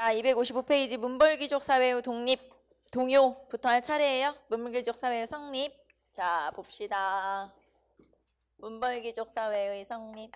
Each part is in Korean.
자, 255페이지 문벌귀족 사회의 독립 동요부터 할 차례예요. 문벌귀족 사회의 성립. 자, 봅시다. 문벌귀족 사회의 성립.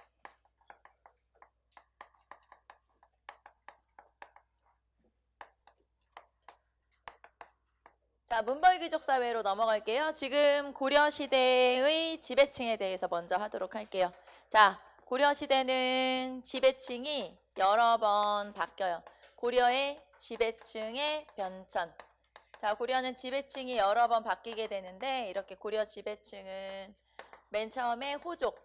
자, 문벌귀족 사회로 넘어갈게요. 지금 고려 시대의 지배층에 대해서 먼저 하도록 할게요. 자, 고려 시대는 지배층이 여러 번 바뀌어요. 고려의 지배층의 변천. 자, 고려는 지배층이 여러 번 바뀌게 되는데 이렇게 고려 지배층은 맨 처음에 호족.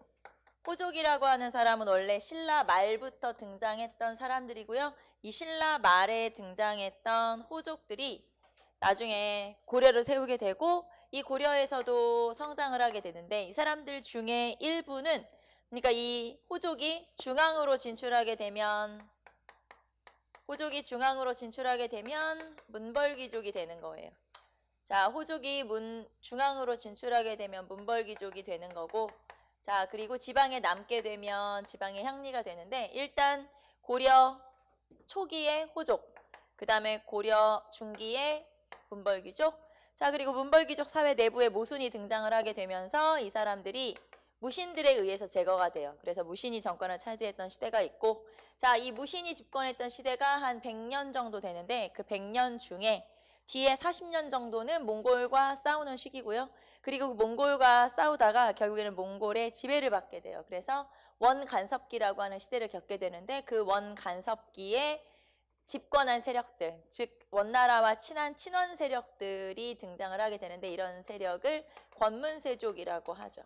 호족이라고 하는 사람은 원래 신라 말부터 등장했던 사람들이고요. 이 신라 말에 등장했던 호족들이 나중에 고려를 세우게 되고 이 고려에서도 성장을 하게 되는데 이 사람들 중에 일부는 그러니까 이 호족이 중앙으로 진출하게 되면 호족이 중앙으로 진출하게 되면 문벌귀족이 되는 거예요. 자, 호족이 문 중앙으로 진출하게 되면 문벌귀족이 되는 거고 자, 그리고 지방에 남게 되면 지방의 향리가 되는데 일단 고려 초기의 호족, 그 다음에 고려 중기의 문벌귀족, 자 그리고 문벌귀족 사회 내부에 모순이 등장을 하게 되면서 이 사람들이 무신들에 의해서 제거가 돼요. 그래서 무신이 정권을 차지했던 시대가 있고 자, 이 무신이 집권했던 시대가 한 100년 정도 되는데 그 100년 중에 뒤에 40년 정도는 몽골과 싸우는 시기고요. 그리고 그 몽골과 싸우다가 결국에는 몽골의 지배를 받게 돼요. 그래서 원간섭기라고 하는 시대를 겪게 되는데 그 원간섭기에 집권한 세력들, 즉 원나라와 친한 친원 세력들이 등장을 하게 되는데 이런 세력을 권문세족이라고 하죠.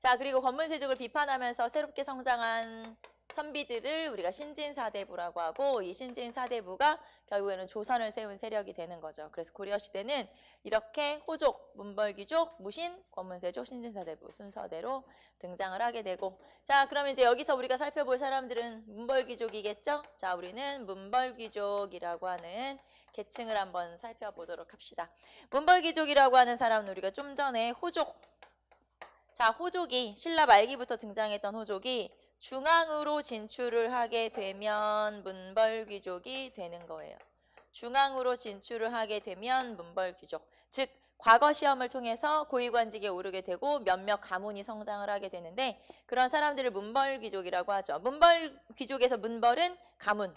자, 그리고 권문세족을 비판하면서 새롭게 성장한 선비들을 우리가 신진사대부라고 하고 이 신진사대부가 결국에는 조선을 세운 세력이 되는 거죠. 그래서 고려시대는 이렇게 호족, 문벌귀족, 무신, 권문세족, 신진사대부 순서대로 등장을 하게 되고 자 그러면 이제 여기서 우리가 살펴볼 사람들은 문벌귀족이겠죠? 자 우리는 문벌귀족이라고 하는 계층을 한번 살펴보도록 합시다. 문벌귀족이라고 하는 사람은 우리가 좀 전에 호족 자 호족이 신라 말기부터 등장했던 호족이 중앙으로 진출을 하게 되면 문벌귀족이 되는 거예요. 중앙으로 진출을 하게 되면 문벌귀족. 즉 과거 시험을 통해서 고위관직에 오르게 되고 몇몇 가문이 성장을 하게 되는데 그런 사람들을 문벌귀족이라고 하죠. 문벌귀족에서 문벌은 가문.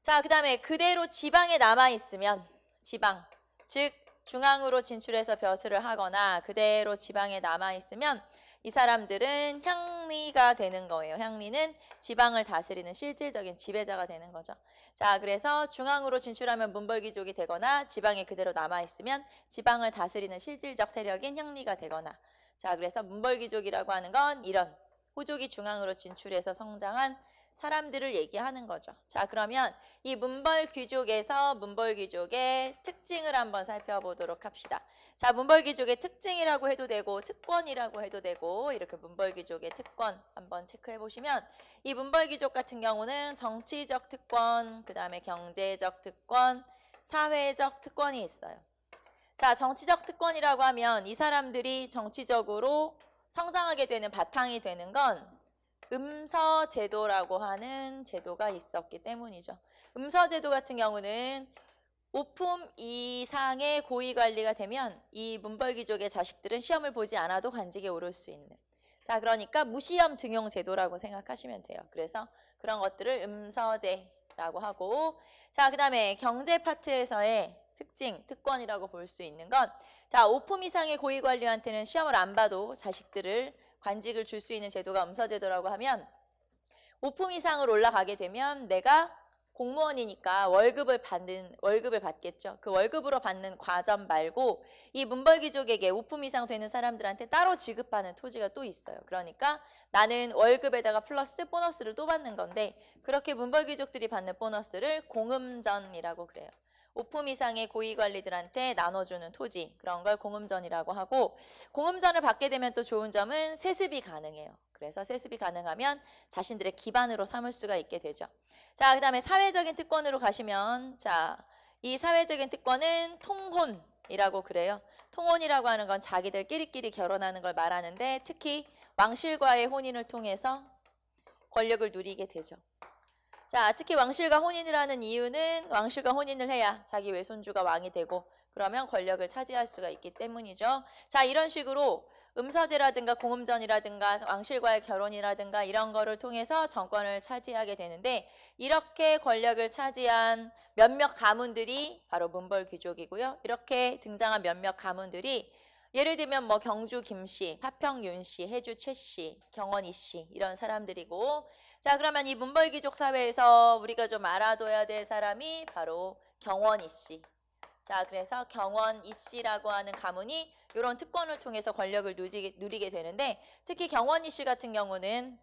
자, 그 다음에 그대로 지방에 남아있으면 지방, 즉 중앙으로 진출해서 벼슬을 하거나 그대로 지방에 남아 있으면 이 사람들은 향리가 되는 거예요. 향리는 지방을 다스리는 실질적인 지배자가 되는 거죠. 자, 그래서 중앙으로 진출하면 문벌귀족이 되거나 지방에 그대로 남아 있으면 지방을 다스리는 실질적 세력인 향리가 되거나 자, 그래서 문벌귀족이라고 하는 건 이런 호족이 중앙으로 진출해서 성장한 사람들을 얘기하는 거죠. 자, 그러면 이 문벌 귀족에서 문벌 귀족의 특징을 한번 살펴보도록 합시다. 자, 문벌 귀족의 특징이라고 해도 되고 특권이라고 해도 되고 이렇게 문벌 귀족의 특권 한번 체크해 보시면 이 문벌 귀족 같은 경우는 정치적 특권, 그 다음에 경제적 특권, 사회적 특권이 있어요. 자, 정치적 특권이라고 하면 이 사람들이 정치적으로 성장하게 되는 바탕이 되는 건 음서 제도라고 하는 제도가 있었기 때문이죠. 음서 제도 같은 경우는 오품 이상의 고위 관리가 되면 이 문벌귀족의 자식들은 시험을 보지 않아도 관직에 오를 수 있는 자 그러니까 무시험 등용 제도라고 생각하시면 돼요. 그래서 그런 것들을 음서제라고 하고 자 그 다음에 경제 파트에서의 특징, 특권이라고 볼 수 있는 건 자, 오품 이상의 고위 관리한테는 시험을 안 봐도 자식들을 관직을 줄 수 있는 제도가 음서제도라고 하면 오품 이상을 올라가게 되면 내가 공무원이니까 월급을 받는 월급을 받겠죠. 그 월급으로 받는 과점 말고 이 문벌귀족에게 오품 이상 되는 사람들한테 따로 지급하는 토지가 또 있어요. 그러니까 나는 월급에다가 플러스 보너스를 또 받는 건데 그렇게 문벌귀족들이 받는 보너스를 공음전이라고 그래요. 오품 이상의 고위 관리들한테 나눠주는 토지 그런 걸 공음전이라고 하고 공음전을 받게 되면 또 좋은 점은 세습이 가능해요. 그래서 세습이 가능하면 자신들의 기반으로 삼을 수가 있게 되죠. 자, 그 다음에 사회적인 특권으로 가시면 자, 이 사회적인 특권은 통혼이라고 그래요. 통혼이라고 하는 건 자기들끼리끼리 결혼하는 걸 말하는데 특히 왕실과의 혼인을 통해서 권력을 누리게 되죠. 자, 특히 왕실과 혼인을 하는 이유는 왕실과 혼인을 해야 자기 외손주가 왕이 되고 그러면 권력을 차지할 수가 있기 때문이죠. 자, 이런 식으로 음서제라든가 공음전이라든가 왕실과의 결혼이라든가 이런 거를 통해서 정권을 차지하게 되는데 이렇게 권력을 차지한 몇몇 가문들이 바로 문벌 귀족이고요. 이렇게 등장한 몇몇 가문들이 예를 들면 뭐 경주 김씨, 파평 윤씨, 해주 최씨, 경원 이씨 이런 사람들이고 자 그러면 이 문벌 귀족 사회에서 우리가 좀 알아둬야 될 사람이 바로 경원 이씨. 자 그래서 경원 이씨라고 하는 가문이 이런 특권을 통해서 권력을 누리게, 누리게 되는데 특히 경원 이씨 같은 경우는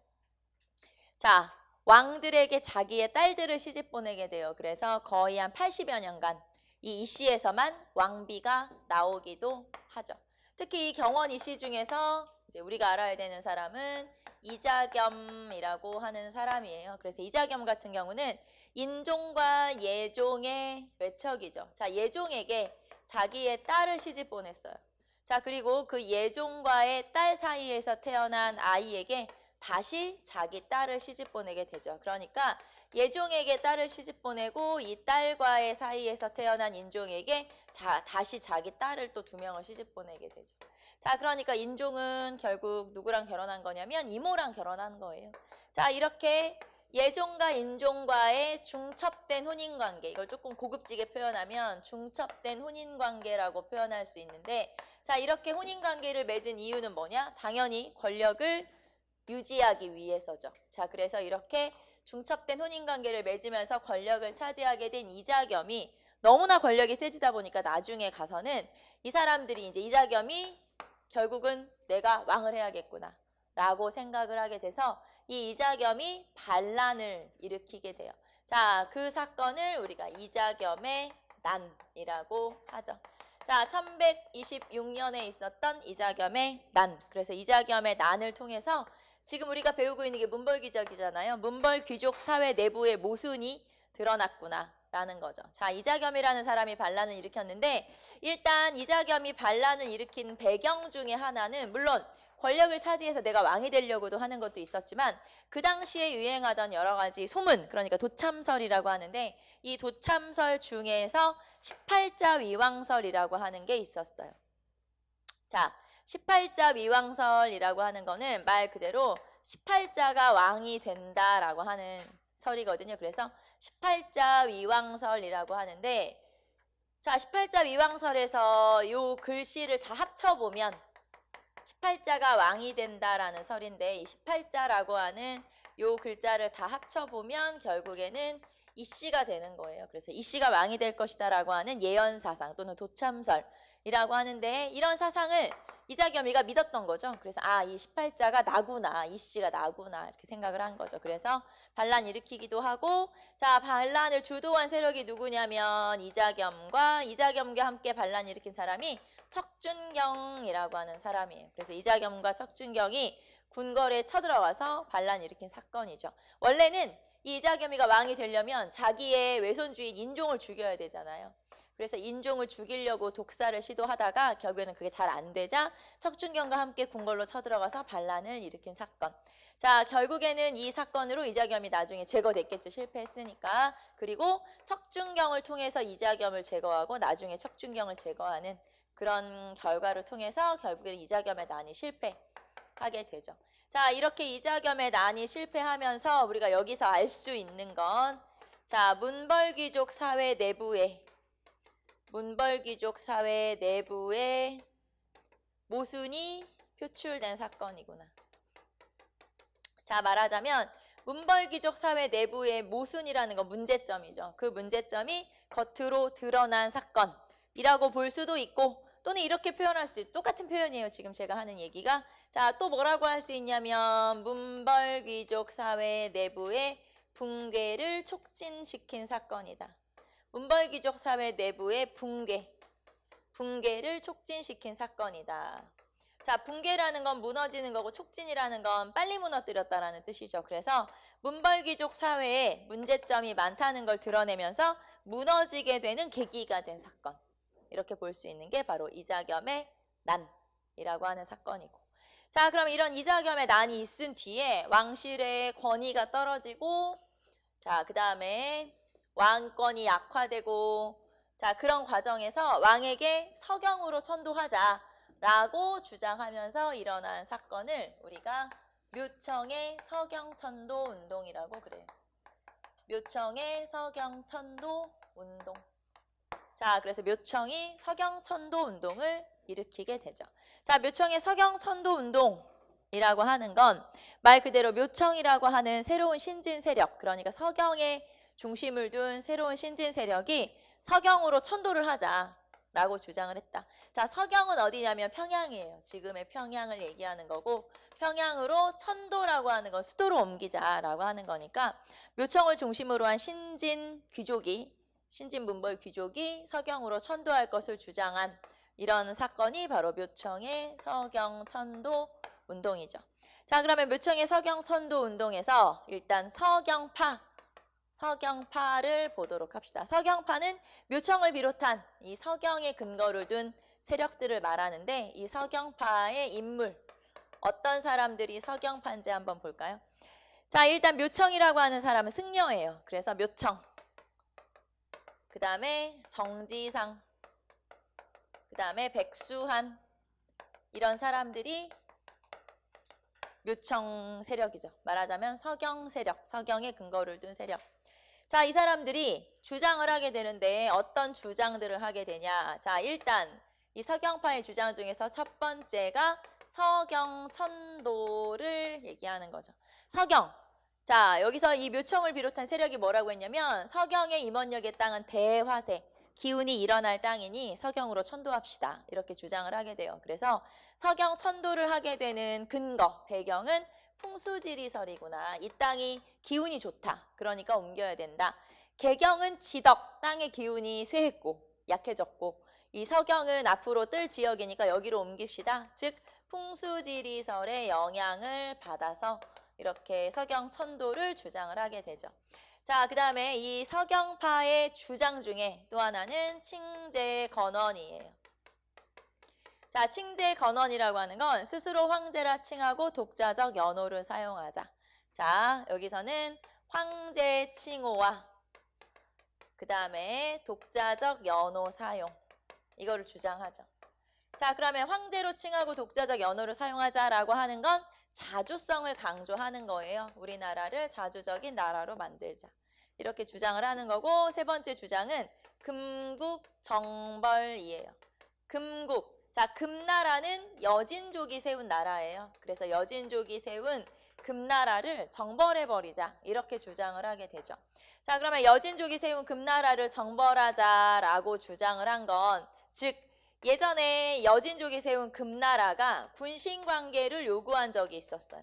자 왕들에게 자기의 딸들을 시집 보내게 돼요. 그래서 거의 한 80여 년간 이 이씨에서만 왕비가 나오기도 하죠. 특히 이 경원 이씨 중에서 이제 우리가 알아야 되는 사람은 이자겸이라고 하는 사람이에요. 그래서 이자겸 같은 경우는 인종과 예종의 외척이죠. 자, 예종에게 자기의 딸을 시집 보냈어요. 자, 그리고 그 예종과의 딸 사이에서 태어난 아이에게 다시 자기 딸을 시집 보내게 되죠. 그러니까 예종에게 딸을 시집 보내고 이 딸과의 사이에서 태어난 인종에게 자, 다시 자기 딸을 또 두 명을 시집 보내게 되죠. 자, 그러니까 인종은 결국 누구랑 결혼한 거냐면 이모랑 결혼한 거예요. 자, 이렇게 예종과 인종과의 중첩된 혼인관계 이걸 조금 고급지게 표현하면 중첩된 혼인관계라고 표현할 수 있는데 자 이렇게 혼인관계를 맺은 이유는 뭐냐 당연히 권력을 유지하기 위해서죠 자 그래서 이렇게 중첩된 혼인관계를 맺으면서 권력을 차지하게 된 이자겸이 너무나 권력이 세지다 보니까 나중에 가서는 이 사람들이 이제 이자겸이 결국은 내가 왕을 해야겠구나 라고 생각을 하게 돼서 이 이자겸이 반란을 일으키게 돼요. 자, 그 사건을 우리가 이자겸의 난이라고 하죠. 자, 1126년에 있었던 이자겸의 난. 그래서 이자겸의 난을 통해서 지금 우리가 배우고 있는 게 문벌 귀족이잖아요. 문벌 귀족 사회 내부의 모순이 드러났구나. 라는 거죠. 자, 이자겸이라는 사람이 반란을 일으켰는데 일단 이자겸이 반란을 일으킨 배경 중에 하나는 물론 권력을 차지해서 내가 왕이 되려고도 하는 것도 있었지만 그 당시에 유행하던 여러 가지 소문 그러니까 도참설이라고 하는데 이 도참설 중에서 18자 위왕설이라고 하는 게 있었어요. 자, 18자 위왕설이라고 하는 거는 말 그대로 18자가 왕이 된다라고 하는 설이거든요. 그래서 18자 위왕설이라고 하는데 자, 18자 위왕설에서 요 글씨를 다 합쳐보면 18자가 왕이 된다라는 설인데 이 18자라고 하는 요 글자를 다 합쳐보면 결국에는 이씨가 되는 거예요. 그래서 이씨가 왕이 될 것이다 라고 하는 예언 사상 또는 도참설이라고 하는데 이런 사상을 이자겸이가 믿었던 거죠. 그래서 아, 이 18자가 나구나. 이 씨가 나구나. 이렇게 생각을 한 거죠. 그래서 반란 일으키기도 하고 자, 반란을 주도한 세력이 누구냐면 이자겸과 이자겸과 함께 반란 일으킨 사람이 척준경이라고 하는 사람이에요. 그래서 이자겸과 척준경이 군거래에 쳐들어와서 반란 일으킨 사건이죠. 원래는 이 이자겸이가 왕이 되려면 자기의 외손주인 인종을 죽여야 되잖아요. 그래서 인종을 죽이려고 독사를 시도하다가 결국에는 그게 잘 안 되자 척준경과 함께 궁궐로 쳐들어가서 반란을 일으킨 사건. 자, 결국에는 이 사건으로 이자겸이 나중에 제거됐겠죠. 실패했으니까. 그리고 척준경을 통해서 이자겸을 제거하고 나중에 척준경을 제거하는 그런 결과를 통해서 결국에는 이자겸의 난이 실패하게 되죠. 자, 이렇게 이자겸의 난이 실패하면서 우리가 여기서 알 수 있는 건 자, 문벌귀족 사회 내부에 문벌귀족 사회 내부에 모순이 표출된 사건이구나. 자, 말하자면 문벌귀족 사회 내부의 모순이라는 건 문제점이죠. 그 문제점이 겉으로 드러난 사건이라고 볼 수도 있고 또는 이렇게 표현할 수도 있고 똑같은 표현이에요. 지금 제가 하는 얘기가. 자, 또 뭐라고 할 수 있냐면 문벌귀족 사회 내부의 붕괴를 촉진시킨 사건이다. 문벌귀족 사회 내부의 붕괴, 붕괴를 촉진시킨 사건이다. 자, 붕괴라는 건 무너지는 거고 촉진이라는 건 빨리 무너뜨렸다라는 뜻이죠. 그래서 문벌귀족 사회에 문제점이 많다는 걸 드러내면서 무너지게 되는 계기가 된 사건. 이렇게 볼 수 있는 게 바로 이자겸의 난이라고 하는 사건이고 자 그럼 이런 이자겸의 난이 있은 뒤에 왕실의 권위가 떨어지고 자, 그 다음에 왕권이 약화되고 자, 그런 과정에서 왕에게 서경으로 천도하자라고 주장하면서 일어난 사건을 우리가 묘청의 서경천도 운동이라고 그래요. 묘청의 서경천도 운동. 자, 그래서 묘청이 서경천도 운동을 일으키게 되죠. 자, 묘청의 서경천도 운동이라고 하는 건 말 그대로 묘청이라고 하는 새로운 신진 세력, 그러니까 서경에 중심을 둔 새로운 신진 세력이 서경으로 천도를 하자라고 주장을 했다. 자, 서경은 어디냐면 평양이에요. 지금의 평양을 얘기하는 거고 평양으로 천도라고 하는 건 수도로 옮기자라고 하는 거니까 묘청을 중심으로 한 신진 귀족이 신진 문벌 귀족이 서경으로 천도할 것을 주장한 이런 사건이 바로 묘청의 서경 천도 운동이죠. 자, 그러면 묘청의 서경 천도 운동에서 일단 서경파, 서경파를 보도록 합시다. 서경파는 묘청을 비롯한 이 서경의 근거를 둔 세력들을 말하는데 이 서경파의 인물, 어떤 사람들이 서경파인지 한번 볼까요? 자, 일단 묘청이라고 하는 사람은 승려예요. 그래서 묘청. 그 다음에 정지상. 그 다음에 백수한. 이런 사람들이 묘청 세력이죠. 말하자면 서경 세력, 서경의 근거를 둔 세력. 자, 이 사람들이 주장을 하게 되는데 어떤 주장들을 하게 되냐. 자, 일단 이 서경파의 주장 중에서 첫 번째가 서경천도를 얘기하는 거죠. 서경. 자, 여기서 이 묘청을 비롯한 세력이 뭐라고 했냐면 서경의 임원역의 땅은 대화세, 기운이 일어날 땅이니 서경으로 천도합시다. 이렇게 주장을 하게 돼요. 그래서 서경 천도를 하게 되는 근거, 배경은 풍수지리설이구나. 이 땅이 기운이 좋다. 그러니까 옮겨야 된다. 개경은 지덕, 땅의 기운이 쇠했고 약해졌고 이 서경은 앞으로 뜰 지역이니까 여기로 옮깁시다. 즉 풍수지리설의 영향을 받아서 이렇게 서경 천도를 주장을 하게 되죠. 자, 그 다음에 이 서경파의 주장 중에 또 하나는 칭제 건원이에요. 자, 칭제 건원이라고 하는 건 스스로 황제라 칭하고 독자적 연호를 사용하자. 자, 여기서는 황제 칭호와 그 다음에 독자적 연호 사용 이거를 주장하죠. 자, 그러면 황제로 칭하고 독자적 연호를 사용하자라고 하는 건 자주성을 강조하는 거예요. 우리나라를 자주적인 나라로 만들자. 이렇게 주장을 하는 거고 세 번째 주장은 금국 정벌이에요. 금국. 자, 금나라는 여진족이 세운 나라예요. 그래서 여진족이 세운 금나라를 정벌해버리자. 이렇게 주장을 하게 되죠. 자, 그러면 여진족이 세운 금나라를 정벌하자라고 주장을 한 건, 즉, 예전에 여진족이 세운 금나라가 군신 관계를 요구한 적이 있었어요.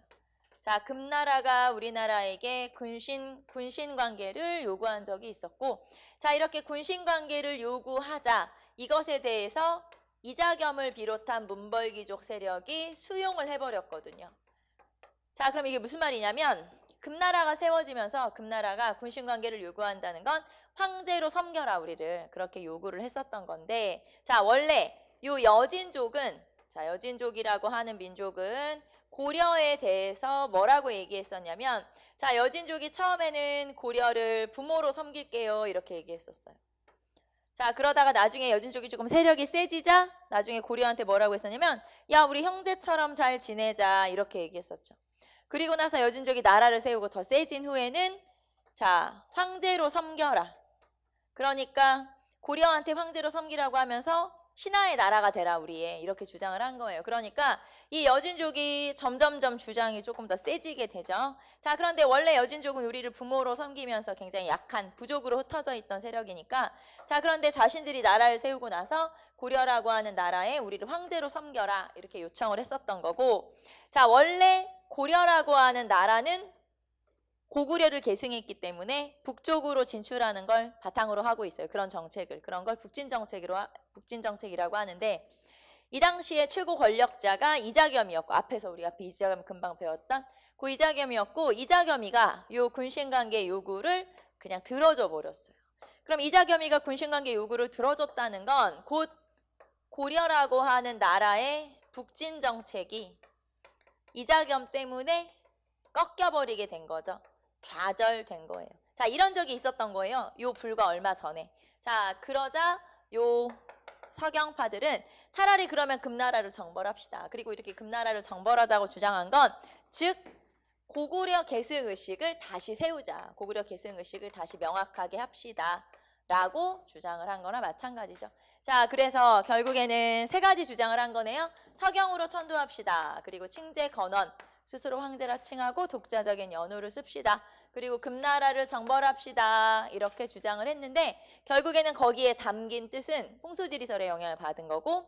자, 금나라가 우리나라에게 군신 군신 관계를 요구한 적이 있었고, 자 이렇게 군신 관계를 요구하자 이것에 대해서 이자겸을 비롯한 문벌귀족 세력이 수용을 해버렸거든요. 자, 그럼 이게 무슨 말이냐면 금나라가 세워지면서 금나라가 군신 관계를 요구한다는 건 황제로 섬겨라 우리를 그렇게 요구를 했었던 건데 자 원래 요 여진족은 자 여진족이라고 하는 민족은 고려에 대해서 뭐라고 얘기했었냐면 자 여진족이 처음에는 고려를 부모로 섬길게요 이렇게 얘기했었어요. 자 그러다가 나중에 여진족이 조금 세력이 세지자 나중에 고려한테 뭐라고 했었냐면 야 우리 형제처럼 잘 지내자 이렇게 얘기했었죠. 그리고 나서 여진족이 나라를 세우고 더 세진 후에는 자 황제로 섬겨라 그러니까 고려한테 황제로 섬기라고 하면서 신하의 나라가 되라 우리의 이렇게 주장을 한 거예요. 그러니까 이 여진족이 점점점 주장이 조금 더 세지게 되죠. 자 그런데 원래 여진족은 우리를 부모로 섬기면서 굉장히 약한 부족으로 흩어져 있던 세력이니까 자 그런데 자신들이 나라를 세우고 나서 고려라고 하는 나라에 우리를 황제로 섬겨라 이렇게 요청을 했었던 거고 자 원래 고려라고 하는 나라는 고구려를 계승했기 때문에 북쪽으로 진출하는 걸 바탕으로 하고 있어요. 그런 정책을. 그런 걸 북진 정책으로 북진 정책이라고 하는데 이 당시에 최고 권력자가 이자겸이었고 앞에서 우리가 이자겸 금방 배웠던 그 이자겸이었고 이자겸이가 요 군신관계 요구를 그냥 들어줘 버렸어요. 그럼 이자겸이가 군신관계 요구를 들어줬다는 건 곧 고려라고 하는 나라의 북진 정책이 이자겸 때문에 꺾여버리게 된 거죠. 좌절된 거예요. 자, 이런 적이 있었던 거예요. 요 불과 얼마 전에. 자, 그러자 요 서경파들은 차라리 그러면 금나라를 정벌합시다. 그리고 이렇게 금나라를 정벌하자고 주장한 건 즉 고구려 계승 의식을 다시 세우자. 고구려 계승 의식을 다시 명확하게 합시다. 라고 주장을 한 거나 마찬가지죠. 자, 그래서 결국에는 세 가지 주장을 한 거네요. 서경으로 천도합시다. 그리고 칭제 건원, 스스로 황제라 칭하고 독자적인 연호를 씁시다. 그리고 금나라를 정벌합시다. 이렇게 주장을 했는데 결국에는 거기에 담긴 뜻은 홍수지리설의 영향을 받은 거고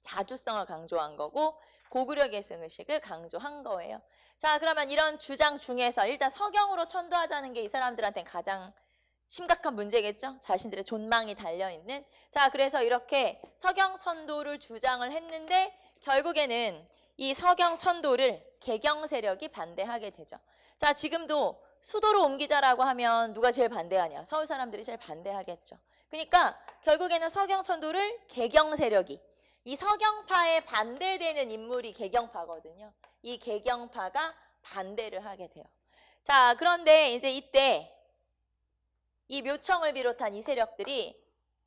자주성을 강조한 거고 고구려 계승 의식을 강조한 거예요. 자 그러면 이런 주장 중에서 일단 서경으로 천도하자는 게 이 사람들한테 가장 심각한 문제겠죠. 자신들의 존망이 달려있는. 자 그래서 이렇게 서경천도를 주장을 했는데 결국에는 이 서경 천도를 개경 세력이 반대하게 되죠. 자 지금도 수도로 옮기자라고 하면 누가 제일 반대하냐? 서울 사람들이 제일 반대하겠죠. 그러니까 결국에는 서경 천도를 개경 세력이 이 서경파에 반대되는 인물이 개경파거든요. 이 개경파가 반대를 하게 돼요. 자, 그런데 이제 이때 이 묘청을 비롯한 이 세력들이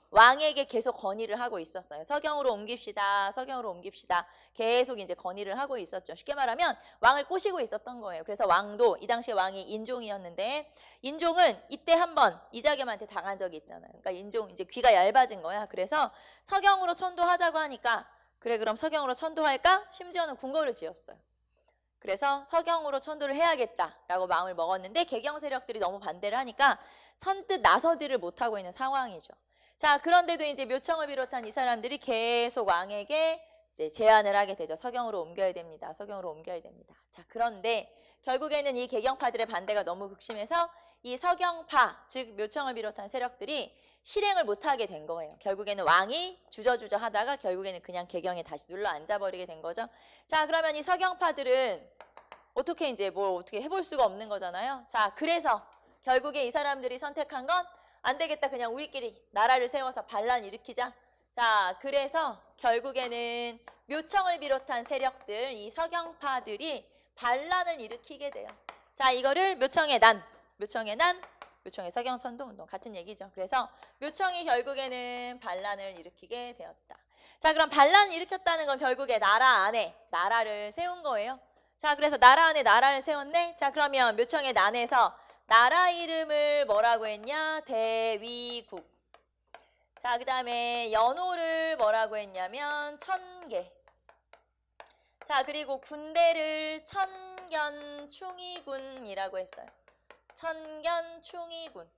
왕에게 계속 건의를 하고 있었어요. 서경으로 옮깁시다. 서경으로 옮깁시다. 계속 이제 건의를 하고 있었죠. 쉽게 말하면 왕을 꼬시고 있었던 거예요. 그래서 왕도 이 당시에 왕이 인종이었는데 인종은 이때 한번 이자겸한테 당한 적이 있잖아요. 그러니까 인종 이제 귀가 얇아진 거야. 그래서 서경으로 천도하자고 하니까 그래 그럼 서경으로 천도할까? 심지어는 궁궐을 지었어요. 그래서 서경으로 천도를 해야겠다라고 마음을 먹었는데 개경 세력들이 너무 반대를 하니까 선뜻 나서지를 못하고 있는 상황이죠. 자, 그런데도 이제 묘청을 비롯한 이 사람들이 계속 왕에게 이제 제안을 하게 되죠. 서경으로 옮겨야 됩니다. 서경으로 옮겨야 됩니다. 자, 그런데 결국에는 이 개경파들의 반대가 너무 극심해서 이 서경파, 즉 묘청을 비롯한 세력들이 실행을 못하게 된 거예요. 결국에는 왕이 주저주저 하다가 결국에는 그냥 개경에 다시 눌러 앉아버리게 된 거죠. 자, 그러면 이 서경파들은 어떻게 이제 뭘 어떻게 해볼 수가 없는 거잖아요. 자, 그래서 결국에 이 사람들이 선택한 건 안 되겠다. 그냥 우리끼리 나라를 세워서 반란 일으키자. 자, 그래서 결국에는 묘청을 비롯한 세력들, 이 서경파들이 반란을 일으키게 돼요. 자, 이거를 묘청의 난, 묘청의 난, 묘청의 서경천도 운동 같은 얘기죠. 그래서 묘청이 결국에는 반란을 일으키게 되었다. 자, 그럼 반란을 일으켰다는 건 결국에 나라 안에 나라를 세운 거예요. 자, 그래서 나라 안에 나라를 세웠네. 자, 그러면 묘청의 난에서 나라 이름을 뭐라고 했냐? 대위국. 자, 그 다음에 연호를 뭐라고 했냐면 천개. 자, 그리고 군대를 천견충이군이라고 했어요. 천견충이군.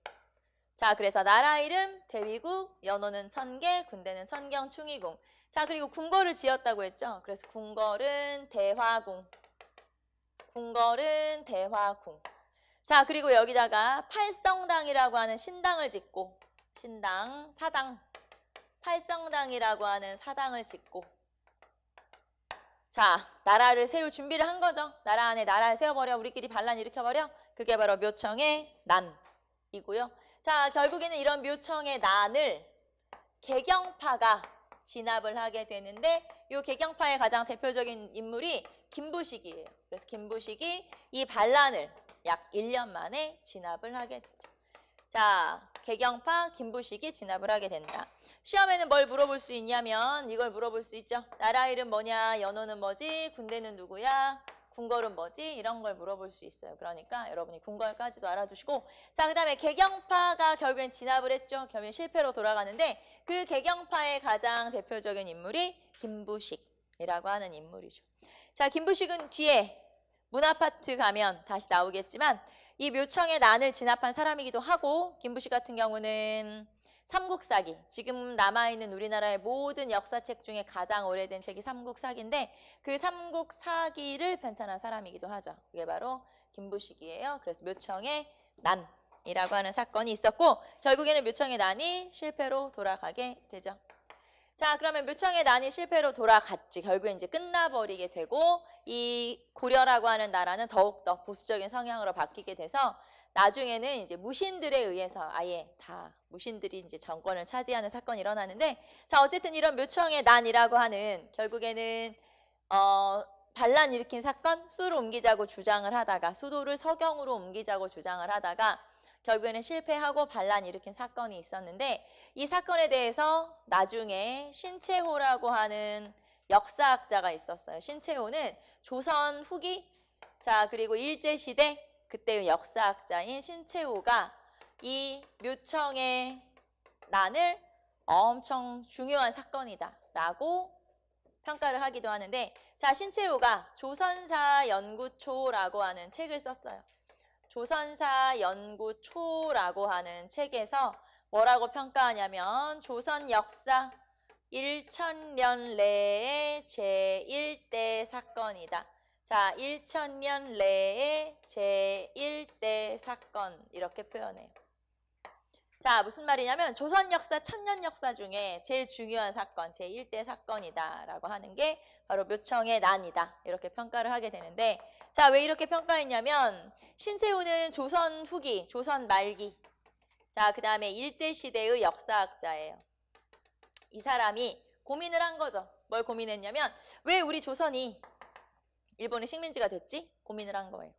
자, 그래서 나라 이름 대위국, 연호는 천개, 군대는 천경충이궁. 자, 그리고 궁궐을 지었다고 했죠. 그래서 궁궐은 대화궁. 궁궐은 대화궁. 자, 그리고 여기다가 팔성당이라고 하는 신당을 짓고 신당, 사당, 팔성당이라고 하는 사당을 짓고 자, 나라를 세울 준비를 한 거죠. 나라 안에 나라를 세워버려. 우리끼리 반란 일으켜버려. 그게 바로 묘청의 난이고요. 자, 결국에는 이런 묘청의 난을 개경파가 진압을 하게 되는데 이 개경파의 가장 대표적인 인물이 김부식이에요. 그래서 김부식이 이 반란을 약 1년 만에 진압을 하게 되죠. 자, 개경파 김부식이 진압을 하게 된다. 시험에는 뭘 물어볼 수 있냐면 이걸 물어볼 수 있죠. 나라 이름 뭐냐, 연호는 뭐지, 군대는 누구야, 궁궐은 뭐지 이런 걸 물어볼 수 있어요. 그러니까 여러분이 궁궐까지도 알아두시고 자, 그 다음에 개경파가 결국엔 진압을 했죠. 결국엔 실패로 돌아가는데 그 개경파의 가장 대표적인 인물이 김부식이라고 하는 인물이죠. 자, 김부식은 뒤에 문 아파트 가면 다시 나오겠지만 이 묘청의 난을 진압한 사람이기도 하고 김부식 같은 경우는 삼국사기 지금 남아있는 우리나라의 모든 역사책 중에 가장 오래된 책이 삼국사기인데 그 삼국사기를 편찬한 사람이기도 하죠. 그게 바로 김부식이에요. 그래서 묘청의 난이라고 하는 사건이 있었고 결국에는 묘청의 난이 실패로 돌아가게 되죠. 자, 그러면 묘청의 난이 실패로 돌아갔지. 결국에 이제 끝나버리게 되고 이 고려라고 하는 나라는 더욱더 보수적인 성향으로 바뀌게 돼서 나중에는 이제 무신들에 의해서 아예 다 무신들이 이제 정권을 차지하는 사건이 일어나는데 자, 어쨌든 이런 묘청의 난이라고 하는 결국에는 어 반란 일으킨 사건 수도를 옮기자고 주장을 하다가 수도를 서경으로 옮기자고 주장을 하다가 결국에는 실패하고 반란 일으킨 사건이 있었는데 이 사건에 대해서 나중에 신채호라고 하는 역사학자가 있었어요. 신채호는 조선 후기 자 그리고 일제시대 그때의 역사학자인 신채호가 이 묘청의 난을 엄청 중요한 사건이다 라고 평가를 하기도 하는데 자 신채호가 조선사 연구초라고 하는 책을 썼어요. 조선사 연구초라고 하는 책에서 뭐라고 평가하냐면 조선 역사 1천년 내의 제1대 사건이다. 자, 1천년 내의 제1대 사건 이렇게 표현해요. 자, 무슨 말이냐면 조선 역사, 천년 역사 중에 제일 중요한 사건, 제1대 사건이다라고 하는 게 바로 묘청의 난이다. 이렇게 평가를 하게 되는데 자, 왜 이렇게 평가했냐면 신세우는 조선 후기, 조선 말기 자, 그 다음에 일제 시대의 역사학자예요. 이 사람이 고민을 한 거죠. 뭘 고민했냐면 왜 우리 조선이 일본의 식민지가 됐지? 고민을 한 거예요.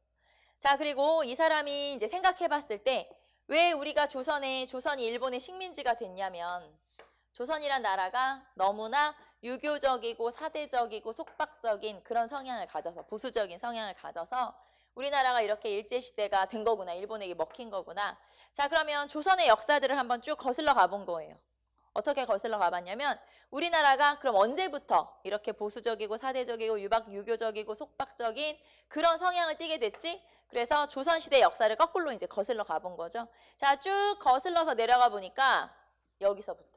자, 그리고 이 사람이 이제 생각해 봤을 때 왜 우리가 조선에 조선이 일본의 식민지가 됐냐면 조선이란 나라가 너무나 유교적이고 사대적이고 속박적인 그런 성향을 가져서 보수적인 성향을 가져서 우리나라가 이렇게 일제시대가 된 거구나. 일본에게 먹힌 거구나. 자, 그러면 조선의 역사들을 한번 쭉 거슬러 가본 거예요. 어떻게 거슬러 가봤냐면 우리나라가 그럼 언제부터 이렇게 보수적이고 사대적이고 유박 유교적이고 속박적인 그런 성향을 띠게 됐지? 그래서 조선시대 역사를 거꾸로 이제 거슬러 가본 거죠. 자, 쭉 거슬러서 내려가 보니까 여기서부터.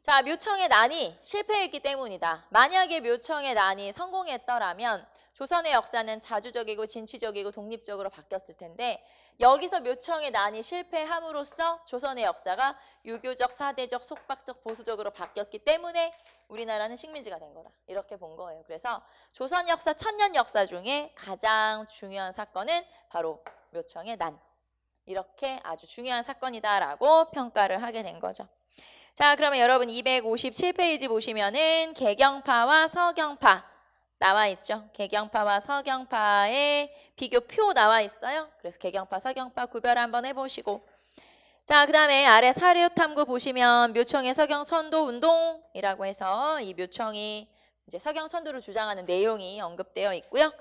자, 묘청의 난이 실패했기 때문이다. 만약에 묘청의 난이 성공했더라면 조선의 역사는 자주적이고 진취적이고 독립적으로 바뀌었을 텐데 여기서 묘청의 난이 실패함으로써 조선의 역사가 유교적, 사대적, 속박적, 보수적으로 바뀌었기 때문에 우리나라는 식민지가 된 거다. 이렇게 본 거예요. 그래서 조선 역사, 천년 역사 중에 가장 중요한 사건은 바로 묘청의 난. 이렇게 아주 중요한 사건이다라고 평가를 하게 된 거죠. 자, 그러면 여러분 257페이지 보시면은 개경파와 서경파 나와 있죠. 개경파와 서경파의 비교표 나와 있어요. 그래서 개경파, 서경파 구별 한번 해보시고 자, 그 다음에 아래 사료 탐구 보시면 묘청의 서경 선도 운동이라고 해서 이 묘청이 이제 서경 선도를 주장하는 내용이 언급되어 있고요.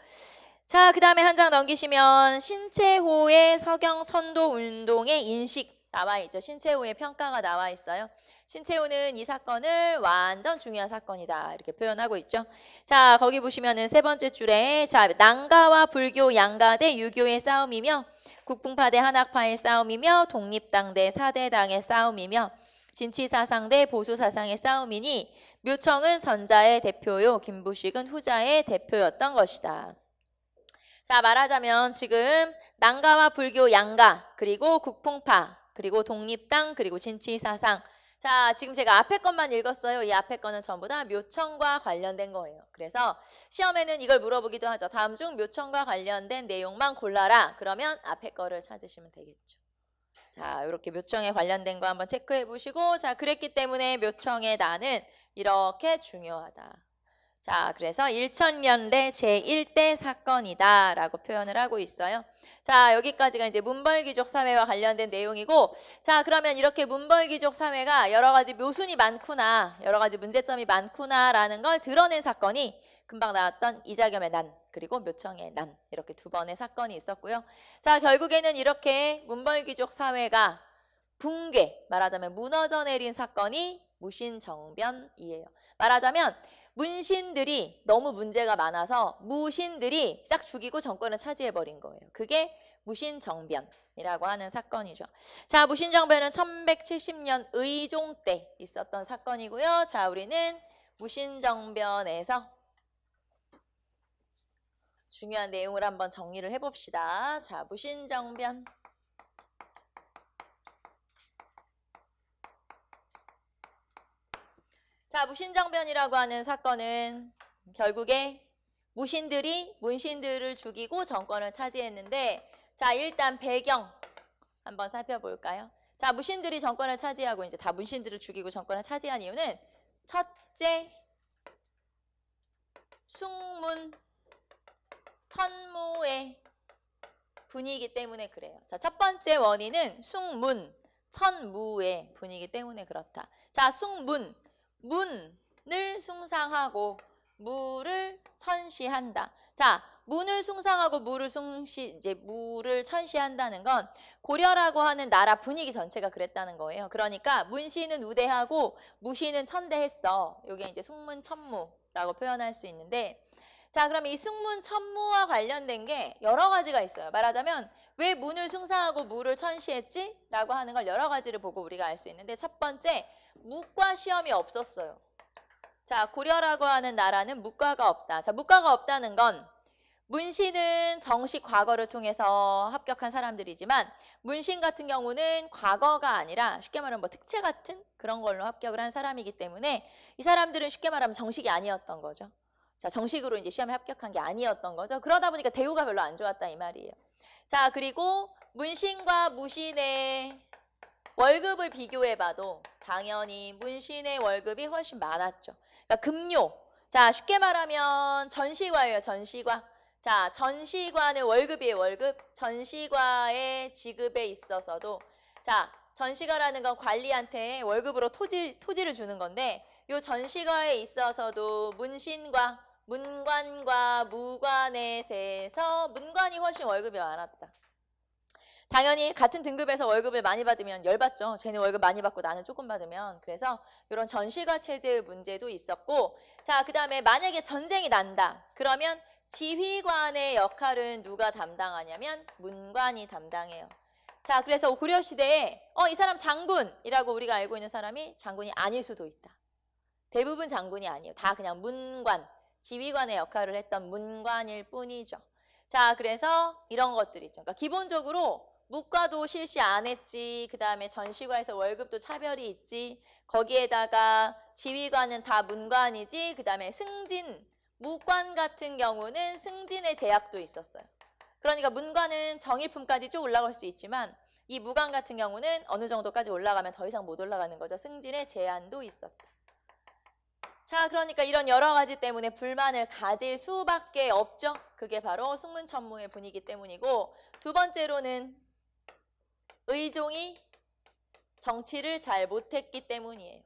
자, 그 다음에 한 장 넘기시면 신채호의 서경 선도 운동의 인식 나와 있죠. 신채호의 평가가 나와 있어요. 신채호는 이 사건을 완전 중요한 사건이다 이렇게 표현하고 있죠. 자 거기 보시면은 세 번째 줄에 자 난가와 불교 양가 대 유교의 싸움이며 국풍파 대 한학파의 싸움이며 독립당 대 사대당의 싸움이며 진취사상 대 보수사상의 싸움이니 묘청은 전자의 대표요 김부식은 후자의 대표였던 것이다. 자 말하자면 지금 난가와 불교 양가 그리고 국풍파 그리고 독립당 그리고 진취사상 자, 지금 제가 앞에 것만 읽었어요. 이 앞에 거는 전부 다 묘청과 관련된 거예요. 그래서 시험에는 이걸 물어보기도 하죠. 다음 중 묘청과 관련된 내용만 골라라. 그러면 앞에 거를 찾으시면 되겠죠. 자, 이렇게 묘청에 관련된 거 한번 체크해 보시고 자, 그랬기 때문에 묘청의 나는 이렇게 중요하다. 자, 그래서 1천년대 제1대 사건이다 라고 표현을 하고 있어요. 자, 여기까지가 이제 문벌귀족 사회와 관련된 내용이고 자, 그러면 이렇게 문벌귀족 사회가 여러 가지 묘순이 많구나, 여러 가지 문제점이 많구나라는 걸 드러낸 사건이 금방 나왔던 이자겸의 난 그리고 묘청의 난 이렇게 두 번의 사건이 있었고요. 자, 결국에는 이렇게 문벌귀족 사회가 붕괴, 말하자면 무너져 내린 사건이 무신정변이에요. 말하자면 문신들이 너무 문제가 많아서 무신들이 싹 죽이고 정권을 차지해버린 거예요. 그게 무신정변이라고 하는 사건이죠. 자, 무신정변은 1170년 의종 때 있었던 사건이고요. 자, 우리는 무신정변에서 중요한 내용을 한번 정리를 해봅시다. 자, 무신정변. 자, 무신정변이라고 하는 사건은 결국에 무신들이 문신들을 죽이고 정권을 차지했는데 자, 일단 배경 한번 살펴볼까요? 자, 무신들이 정권을 차지하고 이제 다 문신들을 죽이고 정권을 차지한 이유는 첫째 숭문 천무의 분이기 때문에 그래요. 자, 첫 번째 원인은 숭문, 천무의 분이기 때문에 그렇다. 자, 숭문, 문을 숭상하고 무를 천시한다. 자, 문을 숭상하고 무를 숭시 이제 무를 천시한다는 건 고려라고 하는 나라 분위기 전체가 그랬다는 거예요. 그러니까 문시는 우대하고 무시는 천대했어. 이게 이제 숭문천무라고 표현할 수 있는데 자, 그럼 이 숭문천무와 관련된 게 여러 가지가 있어요. 말하자면 왜 문을 숭상하고 무를 천시했지? 라고 하는 걸 여러 가지를 보고 우리가 알 수 있는데 첫 번째, 무과 시험이 없었어요. 자, 고려라고 하는 나라는 무과가 없다. 자, 무과가 없다는 건 문신은 정식 과거를 통해서 합격한 사람들이지만 문신 같은 경우는 과거가 아니라 쉽게 말하면 뭐 특채 같은 그런 걸로 합격을 한 사람이기 때문에 이 사람들은 쉽게 말하면 정식이 아니었던 거죠. 자, 정식으로 이제 시험에 합격한 게 아니었던 거죠. 그러다 보니까 대우가 별로 안 좋았다 이 말이에요. 자, 그리고 문신과 무신의 월급을 비교해 봐도 당연히 문신의 월급이 훨씬 많았죠. 그러니까 금요. 자, 쉽게 말하면 전시과예요, 전시과. 자, 전시과는 월급이에요, 월급. 전시과의 지급에 있어서도 자, 전시과라는 건 관리한테 월급으로 토지, 토지를 주는 건데 이 전시과에 있어서도 문신과 문관과 무관에 대해서 문관이 훨씬 월급이 많았다. 당연히 같은 등급에서 월급을 많이 받으면 열받죠. 쟤는 월급 많이 받고 나는 조금 받으면. 그래서 이런 전시가 체제의 문제도 있었고 자, 그 다음에 만약에 전쟁이 난다. 그러면 지휘관의 역할은 누가 담당하냐면 문관이 담당해요. 자, 그래서 고려 시대에 어, 이 사람 장군이라고 우리가 알고 있는 사람이 장군이 아닐 수도 있다. 대부분 장군이 아니에요. 다 그냥 문관, 지휘관의 역할을 했던 문관일 뿐이죠. 자, 그래서 이런 것들이 있죠. 그러니까 기본적으로 무과도 실시 안 했지. 그 다음에 전시과에서 월급도 차별이 있지. 거기에다가 지휘관은 다 문관이지. 그 다음에 승진, 무관 같은 경우는 승진의 제약도 있었어요. 그러니까 문관은 정일품까지 쭉 올라갈 수 있지만 이 무관 같은 경우는 어느 정도까지 올라가면 더 이상 못 올라가는 거죠. 승진의 제한도 있었다. 자, 그러니까 이런 여러 가지 때문에 불만을 가질 수밖에 없죠. 그게 바로 숙문천무의 분위기 때문이고 두 번째로는 의종이 정치를 잘 못했기 때문이에요.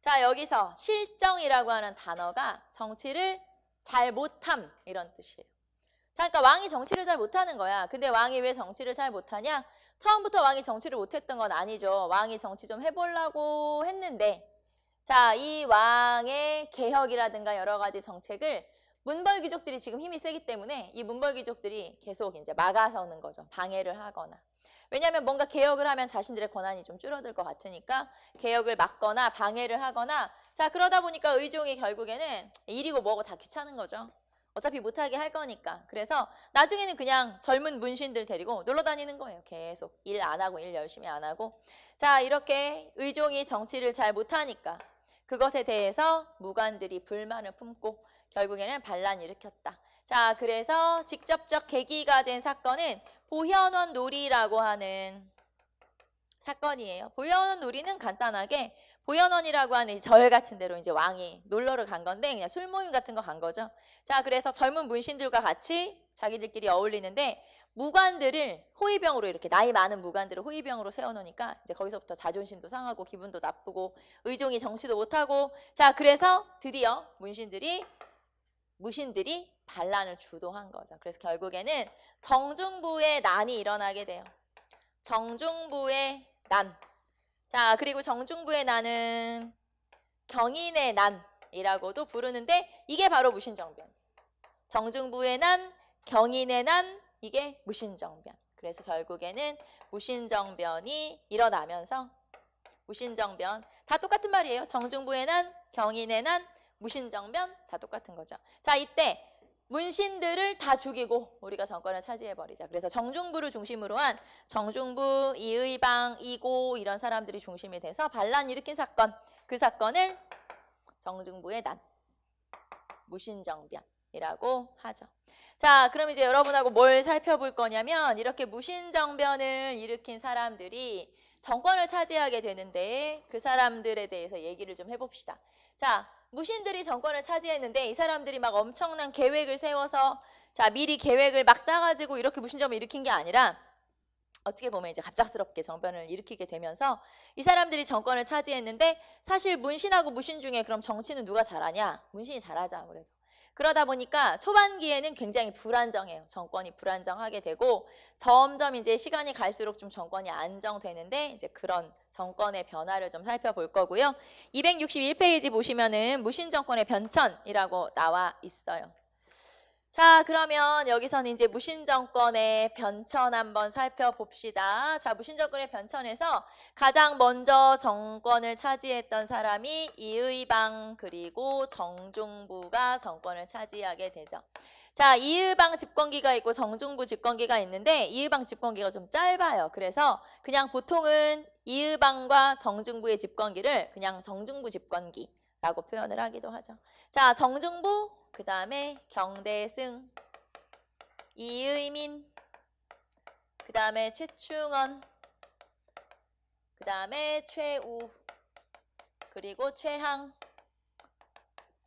자, 여기서 실정이라고 하는 단어가 정치를 잘 못함 이런 뜻이에요. 자, 그러니까 왕이 정치를 잘 못하는 거야. 근데 왕이 왜 정치를 잘 못하냐? 처음부터 왕이 정치를 못했던 건 아니죠. 왕이 정치 좀 해보려고 했는데 자, 이 왕의 개혁이라든가 여러 가지 정책을 문벌 귀족들이 지금 힘이 세기 때문에 이 문벌 귀족들이 계속 이제 막아서는 거죠. 방해를 하거나. 왜냐하면 뭔가 개혁을 하면 자신들의 권한이 좀 줄어들 것 같으니까 개혁을 막거나 방해를 하거나 자 그러다 보니까 의종이 결국에는 일이고 뭐고 다 귀찮은 거죠. 어차피 못하게 할 거니까. 그래서 나중에는 그냥 젊은 문신들 데리고 놀러 다니는 거예요. 계속 일 안 하고 일 열심히 안 하고. 자 이렇게 의종이 정치를 잘 못하니까 그것에 대해서 무관들이 불만을 품고 결국에는 반란을 일으켰다. 자 그래서 직접적 계기가 된 사건은 보현원 놀이라고 하는 사건이에요. 보현원 놀이는 간단하게 보현원이라고 하는 절 같은 데로 이제 왕이 놀러를 간 건데 그냥 술 모임 같은 거 간 거죠. 자, 그래서 젊은 문신들과 같이 자기들끼리 어울리는데 무관들을 호위병으로 이렇게 나이 많은 무관들을 호위병으로 세워놓으니까 이제 거기서부터 자존심도 상하고 기분도 나쁘고 의종이 정치도 못하고 자 그래서 드디어 문신들이 무신들이 반란을 주도한 거죠. 그래서 결국에는 정중부의 난이 일어나게 돼요. 정중부의 난. 자, 그리고 정중부의 난은 경인의 난이라고도 부르는데 이게 바로 무신정변. 정중부의 난, 경인의 난, 이게 무신정변. 그래서 결국에는 무신정변이 일어나면서 무신정변 다 똑같은 말이에요. 정중부의 난, 경인의 난, 무신정변 다 똑같은 거죠. 자, 이때 문신들을 다 죽이고 우리가 정권을 차지해버리자. 그래서 정중부를 중심으로 한 정중부, 이의방, 이고 이런 사람들이 중심이 돼서 반란 일으킨 사건. 그 사건을 정중부의 난, 무신정변 이라고 하죠. 자, 그럼 이제 여러분하고 뭘 살펴볼 거냐면 이렇게 무신정변을 일으킨 사람들이 정권을 차지하게 되는데 그 사람들에 대해서 얘기를 좀 해봅시다. 자, 무신들이 정권을 차지했는데 이 사람들이 막 엄청난 계획을 세워서 자 미리 계획을 막 짜가지고 이렇게 무신정을 일으킨 게 아니라 어떻게 보면 이제 갑작스럽게 정변을 일으키게 되면서 이 사람들이 정권을 차지했는데 사실 문신하고 무신 중에 그럼 정치는 누가 잘하냐? 문신이 잘하죠 아무래도. 그러다 보니까 초반기에는 굉장히 불안정해요. 정권이 불안정하게 되고 점점 이제 시간이 갈수록 좀 정권이 안정되는데 이제 그런 정권의 변화를 좀 살펴볼 거고요. 261페이지 보시면은 무신 정권의 변천이라고 나와 있어요. 자, 그러면 여기서는 이제 무신정권의 변천 한번 살펴봅시다. 자, 무신정권의 변천에서 가장 먼저 정권을 차지했던 사람이 이의방 그리고 정중부가 정권을 차지하게 되죠. 자, 이의방 집권기가 있고 정중부 집권기가 있는데 이의방 집권기가 좀 짧아요. 그래서 그냥 보통은 이의방과 정중부의 집권기를 그냥 정중부 집권기라고 표현을 하기도 하죠. 자, 정중부 그 다음에 경대승, 이의민, 그 다음에 최충원, 그 다음에 최우, 그리고 최항.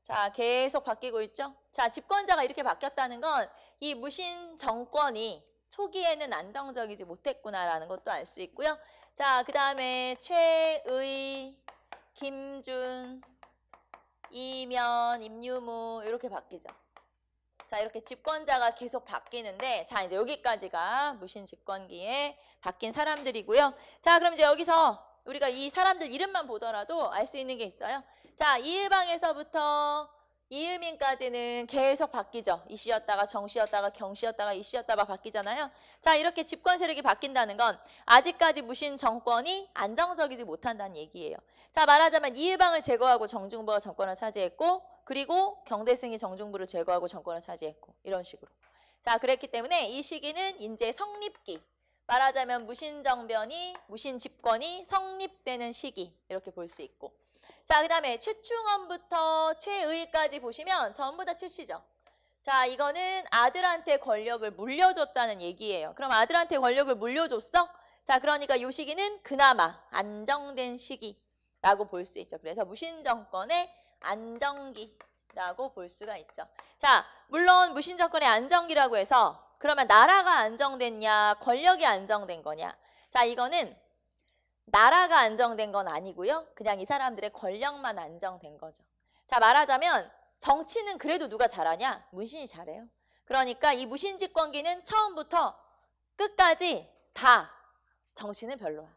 자, 계속 바뀌고 있죠? 자, 집권자가 이렇게 바뀌었다는 건 이 무신 정권이 초기에는 안정적이지 못했구나라는 것도 알 수 있고요. 자, 그 다음에 최의, 김준, 이면, 임유무 이렇게 바뀌죠. 자 이렇게 집권자가 계속 바뀌는데 자 이제 여기까지가 무신 집권기에 바뀐 사람들이고요. 자 그럼 이제 여기서 우리가 이 사람들 이름만 보더라도 알 수 있는 게 있어요. 자 이의방에서부터 이음인까지는 계속 바뀌죠. 이씨였다가 정씨였다가 경씨였다가 이씨였다가 바뀌잖아요. 자 이렇게 집권 세력이 바뀐다는 건 아직까지 무신 정권이 안정적이지 못한다는 얘기예요. 자 말하자면 이의방을 제거하고 정중부가 정권을 차지했고 그리고 경대승이 정중부를 제거하고 정권을 차지했고 이런 식으로. 자 그랬기 때문에 이 시기는 인제 성립기 말하자면 무신정변이 무신 집권이 성립되는 시기 이렇게 볼 수 있고 자, 그 다음에 최충원부터 최의까지 보시면 전부 다 최씨죠. 자, 이거는 아들한테 권력을 물려줬다는 얘기예요. 그럼 아들한테 권력을 물려줬어? 자, 그러니까 이 시기는 그나마 안정된 시기라고 볼 수 있죠. 그래서 무신정권의 안정기라고 볼 수가 있죠. 자, 물론 무신정권의 안정기라고 해서 그러면 나라가 안정됐냐, 권력이 안정된 거냐. 자, 이거는 나라가 안정된 건 아니고요. 그냥 이 사람들의 권력만 안정된 거죠. 자 말하자면 정치는 그래도 누가 잘하냐? 문신이 잘해요. 그러니까 이 무신 집권기는 처음부터 끝까지 다 정치는 별로야.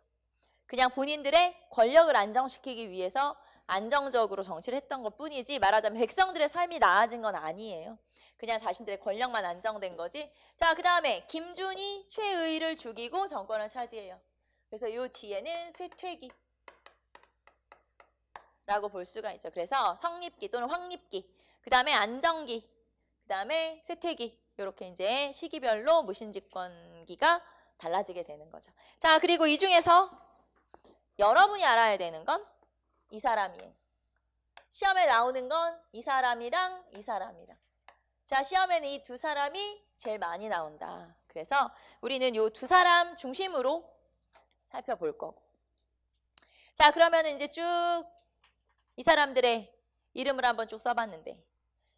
그냥 본인들의 권력을 안정시키기 위해서 안정적으로 정치를 했던 것 뿐이지 말하자면 백성들의 삶이 나아진 건 아니에요. 그냥 자신들의 권력만 안정된 거지. 자, 그 다음에 김준이 최의를 죽이고 정권을 차지해요. 그래서 이 뒤에는 쇠퇴기 라고 볼 수가 있죠. 그래서 성립기 또는 확립기, 그 다음에 안정기, 그 다음에 쇠퇴기 이렇게 이제 시기별로 무신집권기가 달라지게 되는 거죠. 자 그리고 이 중에서 여러분이 알아야 되는 건 이 사람이에요. 시험에 나오는 건 이 사람이랑 이 사람이랑. 자 시험에는 이 두 사람이 제일 많이 나온다. 그래서 우리는 이 두 사람 중심으로 살펴볼 거고. 자, 그러면 이제 쭉 이 사람들의 이름을 한번 쭉 써봤는데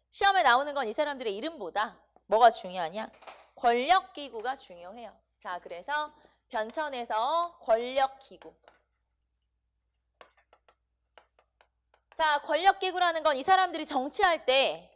시험에 나오는 건 이 사람들의 이름보다 뭐가 중요하냐? 권력기구가 중요해요. 자, 그래서 변천에서 권력기구. 자, 권력기구라는 건 이 사람들이 정치할 때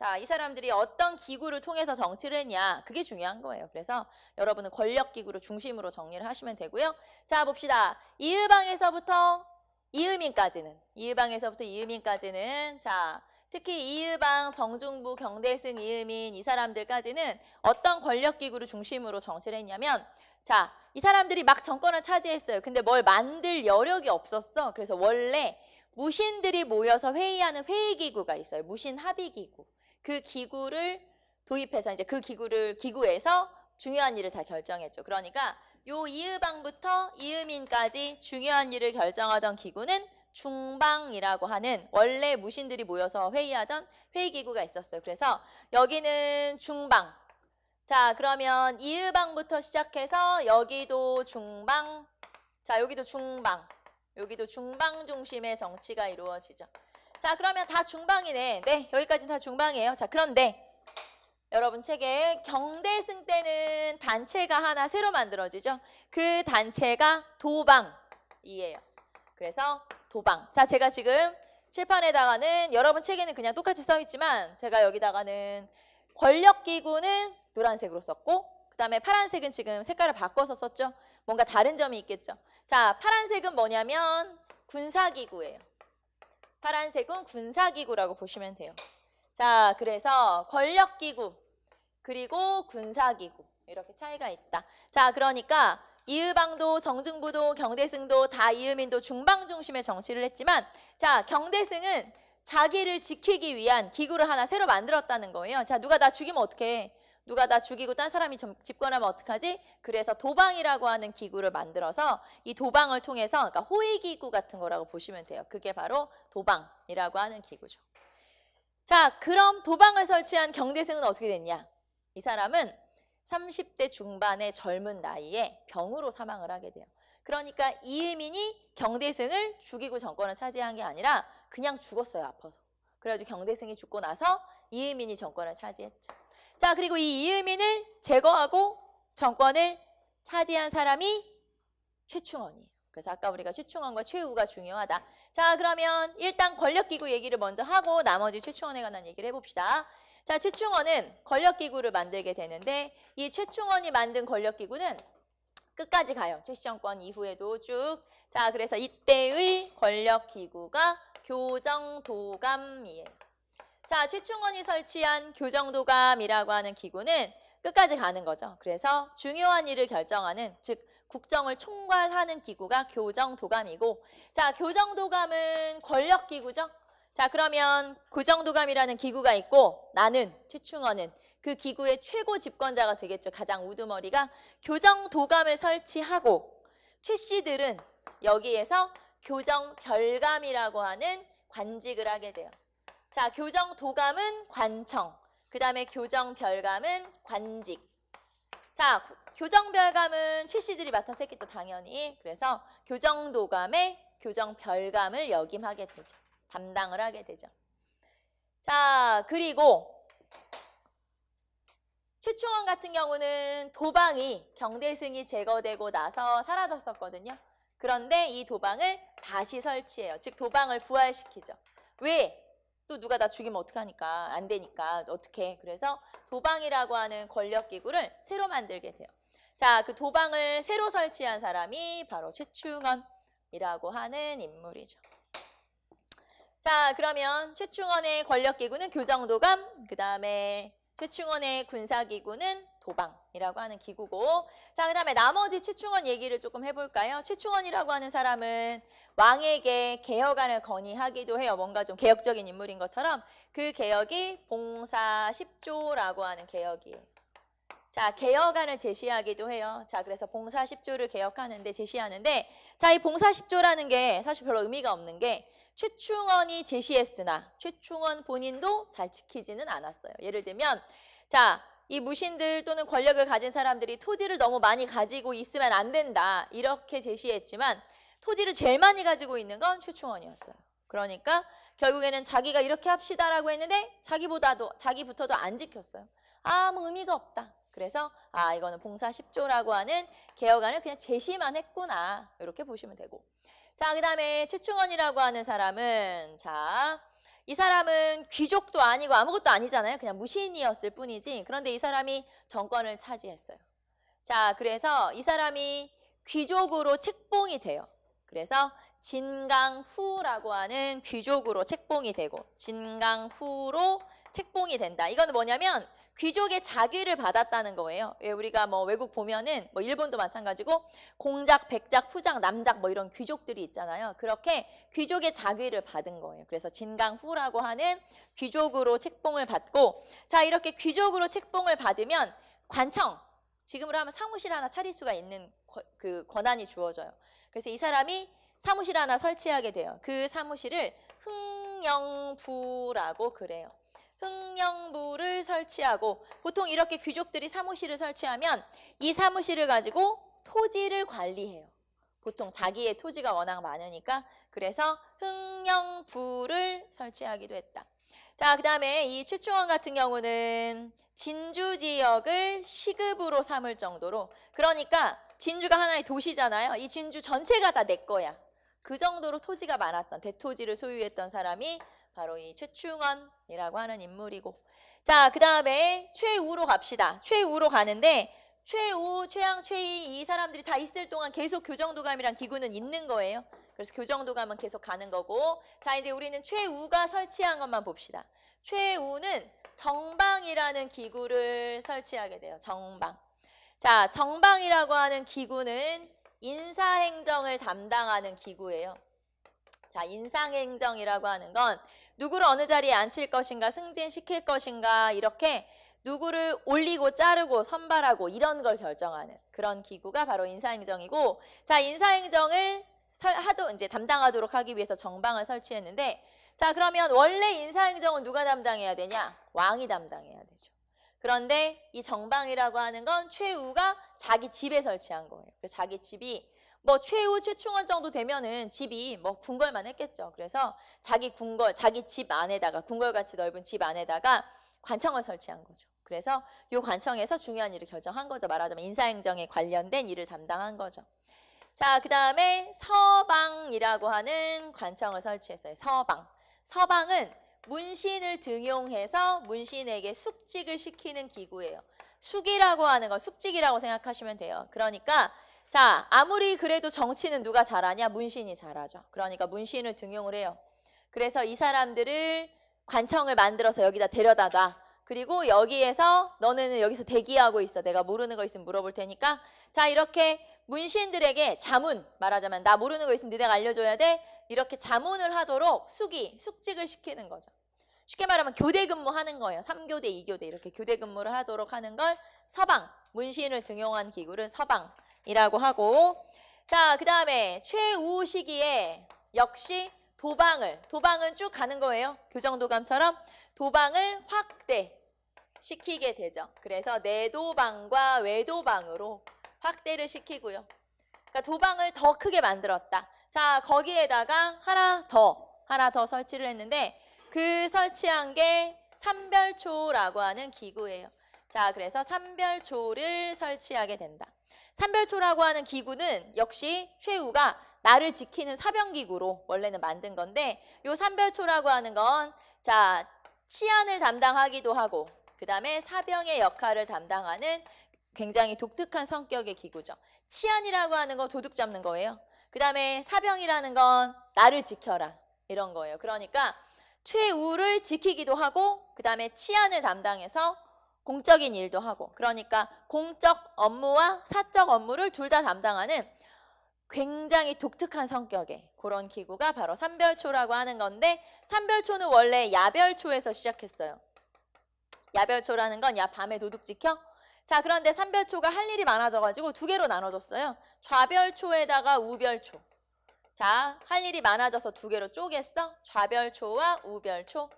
자, 이 사람들이 어떤 기구를 통해서 정치를 했냐 그게 중요한 거예요. 그래서 여러분은 권력기구를 중심으로 정리를 하시면 되고요. 자 봅시다. 이의방에서부터 이의민까지는 이의방에서부터 이의민까지는 자 특히 이의방, 정중부, 경대승, 이의민 이 사람들까지는 어떤 권력기구를 중심으로 정치를 했냐면 자 이 사람들이 막 정권을 차지했어요. 근데 뭘 만들 여력이 없었어. 그래서 원래 무신들이 모여서 회의하는 회의기구가 있어요. 무신 합의기구. 그 기구를 도입해서 이제 그 기구를 기구에서 중요한 일을 다 결정했죠. 그러니까 요 이의방부터 이의민까지 중요한 일을 결정하던 기구는 중방이라고 하는 원래 무신들이 모여서 회의하던 회의기구가 있었어요. 그래서 여기는 중방. 자 그러면 이의방부터 시작해서 여기도 중방. 자 여기도 중방. 여기도 중방 중심의 정치가 이루어지죠. 자, 그러면 다 중방이네. 네, 여기까지 다 중방이에요. 자, 그런데 여러분 책에 경대승 때는 단체가 하나 새로 만들어지죠. 그 단체가 도방이에요. 그래서 도방. 자, 제가 지금 칠판에다가는 여러분 책에는 그냥 똑같이 써 있지만 제가 여기다가는 권력기구는 노란색으로 썼고 그 다음에 파란색은 지금 색깔을 바꿔서 썼죠. 뭔가 다른 점이 있겠죠. 자, 파란색은 뭐냐면 군사기구예요. 파란색은 군사기구라고 보시면 돼요. 자, 그래서 권력기구 그리고 군사기구 이렇게 차이가 있다. 자, 그러니까 이의방도 정중부도 경대승도 다 이의민도 중방 중심의 정치를 했지만 자, 경대승은 자기를 지키기 위한 기구를 하나 새로 만들었다는 거예요. 자, 누가 나 죽이면 어떡해? 누가 나 죽이고 딴 사람이 점- 집권하면 어떡하지? 그래서 도방이라고 하는 기구를 만들어서 이 도방을 통해서 그러니까 호위기구 같은 거라고 보시면 돼요. 그게 바로 도방이라고 하는 기구죠. 자, 그럼 도방을 설치한 경대승은 어떻게 됐냐? 이 사람은 30대 중반의 젊은 나이에 병으로 사망을 하게 돼요. 그러니까 이의민이 경대승을 죽이고 정권을 차지한 게 아니라 그냥 죽었어요, 아파서. 그래가지고 경대승이 죽고 나서 이의민이 정권을 차지했죠. 자, 그리고 이 이의민을 제거하고 정권을 차지한 사람이 최충원이에요. 그래서 아까 우리가 최충원과 최우가 중요하다. 자, 그러면 일단 권력기구 얘기를 먼저 하고 나머지 최충원에 관한 얘기를 해봅시다. 자, 최충원은 권력기구를 만들게 되는데 이 최충원이 만든 권력기구는 끝까지 가요. 최시정권 이후에도 쭉. 자, 그래서 이때의 권력기구가 교정도감이에요. 자, 최충원이 설치한 교정도감이라고 하는 기구는 끝까지 가는 거죠. 그래서 중요한 일을 결정하는, 즉 국정을 총괄하는 기구가 교정도감이고 자, 교정도감은 권력기구죠. 자, 그러면 교정도감이라는 기구가 있고 나는 최충원은 그 기구의 최고 집권자가 되겠죠. 가장 우두머리가 교정도감을 설치하고 최 씨들은 여기에서 교정별감이라고 하는 관직을 하게 돼요. 자, 교정 도감은 관청, 그 다음에 교정 별감은 관직. 자, 교정 별감은 최 씨들이 맡아서 했겠죠, 당연히. 그래서 교정 도감의 교정 별감을 역임하게 되죠. 담당을 하게 되죠. 자, 그리고 최충원 같은 경우는 도방이 경대승이 제거되고 나서 사라졌었거든요. 그런데 이 도방을 다시 설치해요. 즉 도방을 부활시키죠. 왜? 또 누가 나 죽이면 어떡하니까 안 되니까 어떻게 그래서 도방이라고 하는 권력기구를 새로 만들게 돼요. 자, 그 도방을 새로 설치한 사람이 바로 최충원이라고 하는 인물이죠. 자, 그러면 최충원의 권력기구는 교정도감, 그 다음에 최충원의 군사기구는 도방이라고 하는 기구고 자, 그 다음에 나머지 최충원 얘기를 조금 해볼까요? 최충원이라고 하는 사람은 왕에게 개혁안을 건의하기도 해요. 뭔가 좀 개혁적인 인물인 것처럼 그 개혁이 봉사 10조라고 하는 개혁이에요. 자, 개혁안을 제시하기도 해요. 자, 그래서 봉사 10조를 개혁하는데 제시하는데 자, 이 봉사 10조라는 게 사실 별로 의미가 없는 게 최충원이 제시했으나 최충원 본인도 잘 지키지는 않았어요. 예를 들면 자, 이 무신들 또는 권력을 가진 사람들이 토지를 너무 많이 가지고 있으면 안 된다. 이렇게 제시했지만 토지를 제일 많이 가지고 있는 건 최충원이었어요. 그러니까 결국에는 자기가 이렇게 합시다라고 했는데 자기보다도 자기부터도 안 지켰어요. 아무 의미가 없다. 그래서 아 이거는 봉사 10조라고 하는 개혁안을 그냥 제시만 했구나. 이렇게 보시면 되고. 자, 그 다음에 최충원이라고 하는 사람은 자, 이 사람은 귀족도 아니고 아무것도 아니잖아요. 그냥 무신이었을 뿐이지. 그런데 이 사람이 정권을 차지했어요. 자, 그래서 이 사람이 귀족으로 책봉이 돼요. 그래서 진강후라고 하는 귀족으로 책봉이 되고 진강후로 책봉이 된다. 이거는 뭐냐면 귀족의 자귀를 받았다는 거예요. 왜 우리가 뭐 외국 보면은 뭐 일본도 마찬가지고 공작, 백작, 후작, 남작 뭐 이런 귀족들이 있잖아요. 그렇게 귀족의 자귀를 받은 거예요. 그래서 진강후라고 하는 귀족으로 책봉을 받고 자 이렇게 귀족으로 책봉을 받으면 관청 지금으로 하면 사무실 하나 차릴 수가 있는 거- 그 권한이 주어져요. 그래서 이 사람이 사무실 하나 설치하게 돼요. 그 사무실을 흥영부라고 그래요. 흥령부를 설치하고 보통 이렇게 귀족들이 사무실을 설치하면 이 사무실을 가지고 토지를 관리해요. 보통 자기의 토지가 워낙 많으니까 그래서 흥령부를 설치하기도 했다. 자, 그 다음에 이 최충원 같은 경우는 진주 지역을 시급으로 삼을 정도로 그러니까 진주가 하나의 도시잖아요. 이 진주 전체가 다 내 거야. 그 정도로 토지가 많았던 대토지를 소유했던 사람이 바로 이 최충원이라고 하는 인물이고 자, 그 다음에 최우로 갑시다. 최우로 가는데 최우, 최양, 최이 이 사람들이 다 있을 동안 계속 교정도감이란 기구는 있는 거예요. 그래서 교정도감은 계속 가는 거고 자 이제 우리는 최우가 설치한 것만 봅시다. 최우는 정방이라는 기구를 설치하게 돼요. 정방. 자 정방이라고 하는 기구는 인사행정을 담당하는 기구예요. 자 인상행정이라고 하는 건 누구를 어느 자리에 앉힐 것인가 승진시킬 것인가 이렇게 누구를 올리고 자르고 선발하고 이런 걸 결정하는 그런 기구가 바로 인사행정이고 자 인사행정을 하도 이제 담당하도록 하기 위해서 정방을 설치했는데 자 그러면 원래 인사행정은 누가 담당해야 되냐? 왕이 담당해야 되죠. 그런데 이 정방이라고 하는 건 최우가 자기 집에 설치한 거예요. 그래서 자기 집이 뭐 최후 최충원 정도 되면은 집이 뭐 궁궐만 했겠죠 그래서 자기 궁궐 자기 집 안에다가 궁궐같이 넓은 집 안에다가 관청을 설치한 거죠 그래서 이 관청에서 중요한 일을 결정한 거죠. 말하자면 인사행정에 관련된 일을 담당한 거죠. 자, 그 다음에 서방이라고 하는 관청을 설치했어요. 서방. 서방은 문신을 등용해서 문신에게 숙직을 시키는 기구예요. 숙이라고 하는 건 숙직이라고 생각하시면 돼요. 그러니까 자 아무리 그래도 정치는 누가 잘하냐? 문신이 잘하죠. 그러니까 문신을 등용을 해요. 그래서 이 사람들을 관청을 만들어서 여기다 데려다 놔. 그리고 여기에서 너네는 여기서 대기하고 있어. 내가 모르는 거 있으면 물어볼 테니까. 자 이렇게 문신들에게 자문 말하자면 나 모르는 거 있으면 너네가 알려줘야 돼. 이렇게 자문을 하도록 숙이 숙직을 시키는 거죠. 쉽게 말하면 교대 근무하는 거예요. 3교대, 2교대 이렇게 교대 근무를 하도록 하는 걸 서방, 문신을 등용한 기구를 서방 이라고 하고 자, 그 다음에 최우 시기에 역시 도방을, 도방은 쭉 가는 거예요. 교정도감처럼 도방을 확대, 시키게 되죠. 그래서 내도방과 외도방으로 확대를 시키고요. 그러니까 도방을 더 크게 만들었다. 자, 거기에다가 하나 더, 하나 더 설치를 했는데 그 설치한 게 삼별초라고 하는 기구예요. 자, 그래서 삼별초를 설치하게 된다. 삼별초라고 하는 기구는 역시 최우가 나를 지키는 사병기구로 원래는 만든 건데 요 삼별초라고 하는 건 자, 치안을 담당하기도 하고 그 다음에 사병의 역할을 담당하는 굉장히 독특한 성격의 기구죠. 치안이라고 하는 건 도둑 잡는 거예요. 그 다음에 사병이라는 건 나를 지켜라 이런 거예요. 그러니까 최우를 지키기도 하고 그 다음에 치안을 담당해서 공적인 일도 하고 그러니까 공적 업무와 사적 업무를 둘 다 담당하는 굉장히 독특한 성격의 그런 기구가 바로 삼별초라고 하는 건데 삼별초는 원래 야별초에서 시작했어요. 야별초라는 건 야 밤에 도둑 지켜? 자 그런데 삼별초가 할 일이 많아져가지고 두 개로 나눠졌어요. 좌별초에다가 우별초. 자 할 일이 많아져서 두 개로 쪼갰어. 좌별초와 우별초.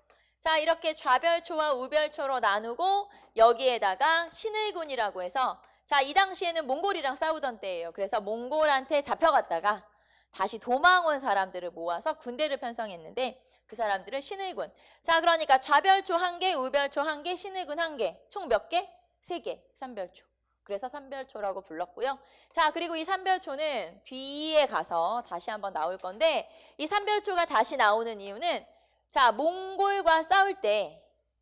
자 이렇게 좌별초와 우별초로 나누고 여기에다가 신의군이라고 해서 자 이 당시에는 몽골이랑 싸우던 때예요. 그래서 몽골한테 잡혀갔다가 다시 도망 온 사람들을 모아서 군대를 편성했는데 그 사람들은 신의군. 자, 그러니까 좌별초 한 개, 우별초 한 개, 신의군 한 개. 총 몇 개? 세 개. 삼별초. 그래서 삼별초라고 불렀고요. 자, 그리고 이 삼별초는 뒤에 가서 다시 한번 나올 건데 이 삼별초가 다시 나오는 이유는 자, 몽골과 싸울 때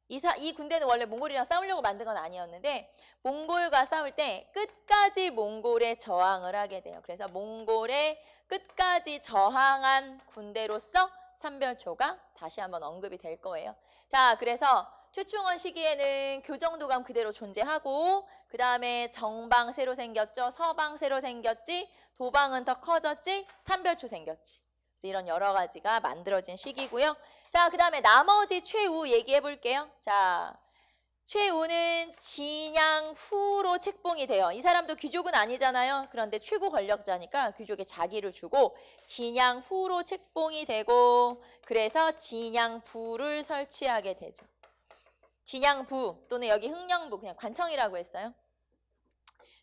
이, 사, 이 군대는 원래 몽골이랑 싸우려고 만든 건 아니었는데 몽골과 싸울 때 끝까지 몽골에 저항을 하게 돼요. 그래서 몽골에 끝까지 저항한 군대로서 삼별초가 다시 한번 언급이 될 거예요. 자, 그래서 최충원 시기에는 교정도감 그대로 존재하고 그 다음에 정방 새로 생겼죠. 서방 새로 생겼지. 도방은 더 커졌지. 삼별초 생겼지. 이런 여러 가지가 만들어진 시기고요. 자, 그 다음에 나머지 최우 얘기해 볼게요. 자, 최우는 진양 후로 책봉이 돼요. 이 사람도 귀족은 아니잖아요. 그런데 최고 권력자니까 귀족에 자기를 주고 진양 후로 책봉이 되고 그래서 진양부를 설치하게 되죠. 진양부 또는 여기 흥령부 그냥 관청이라고 했어요.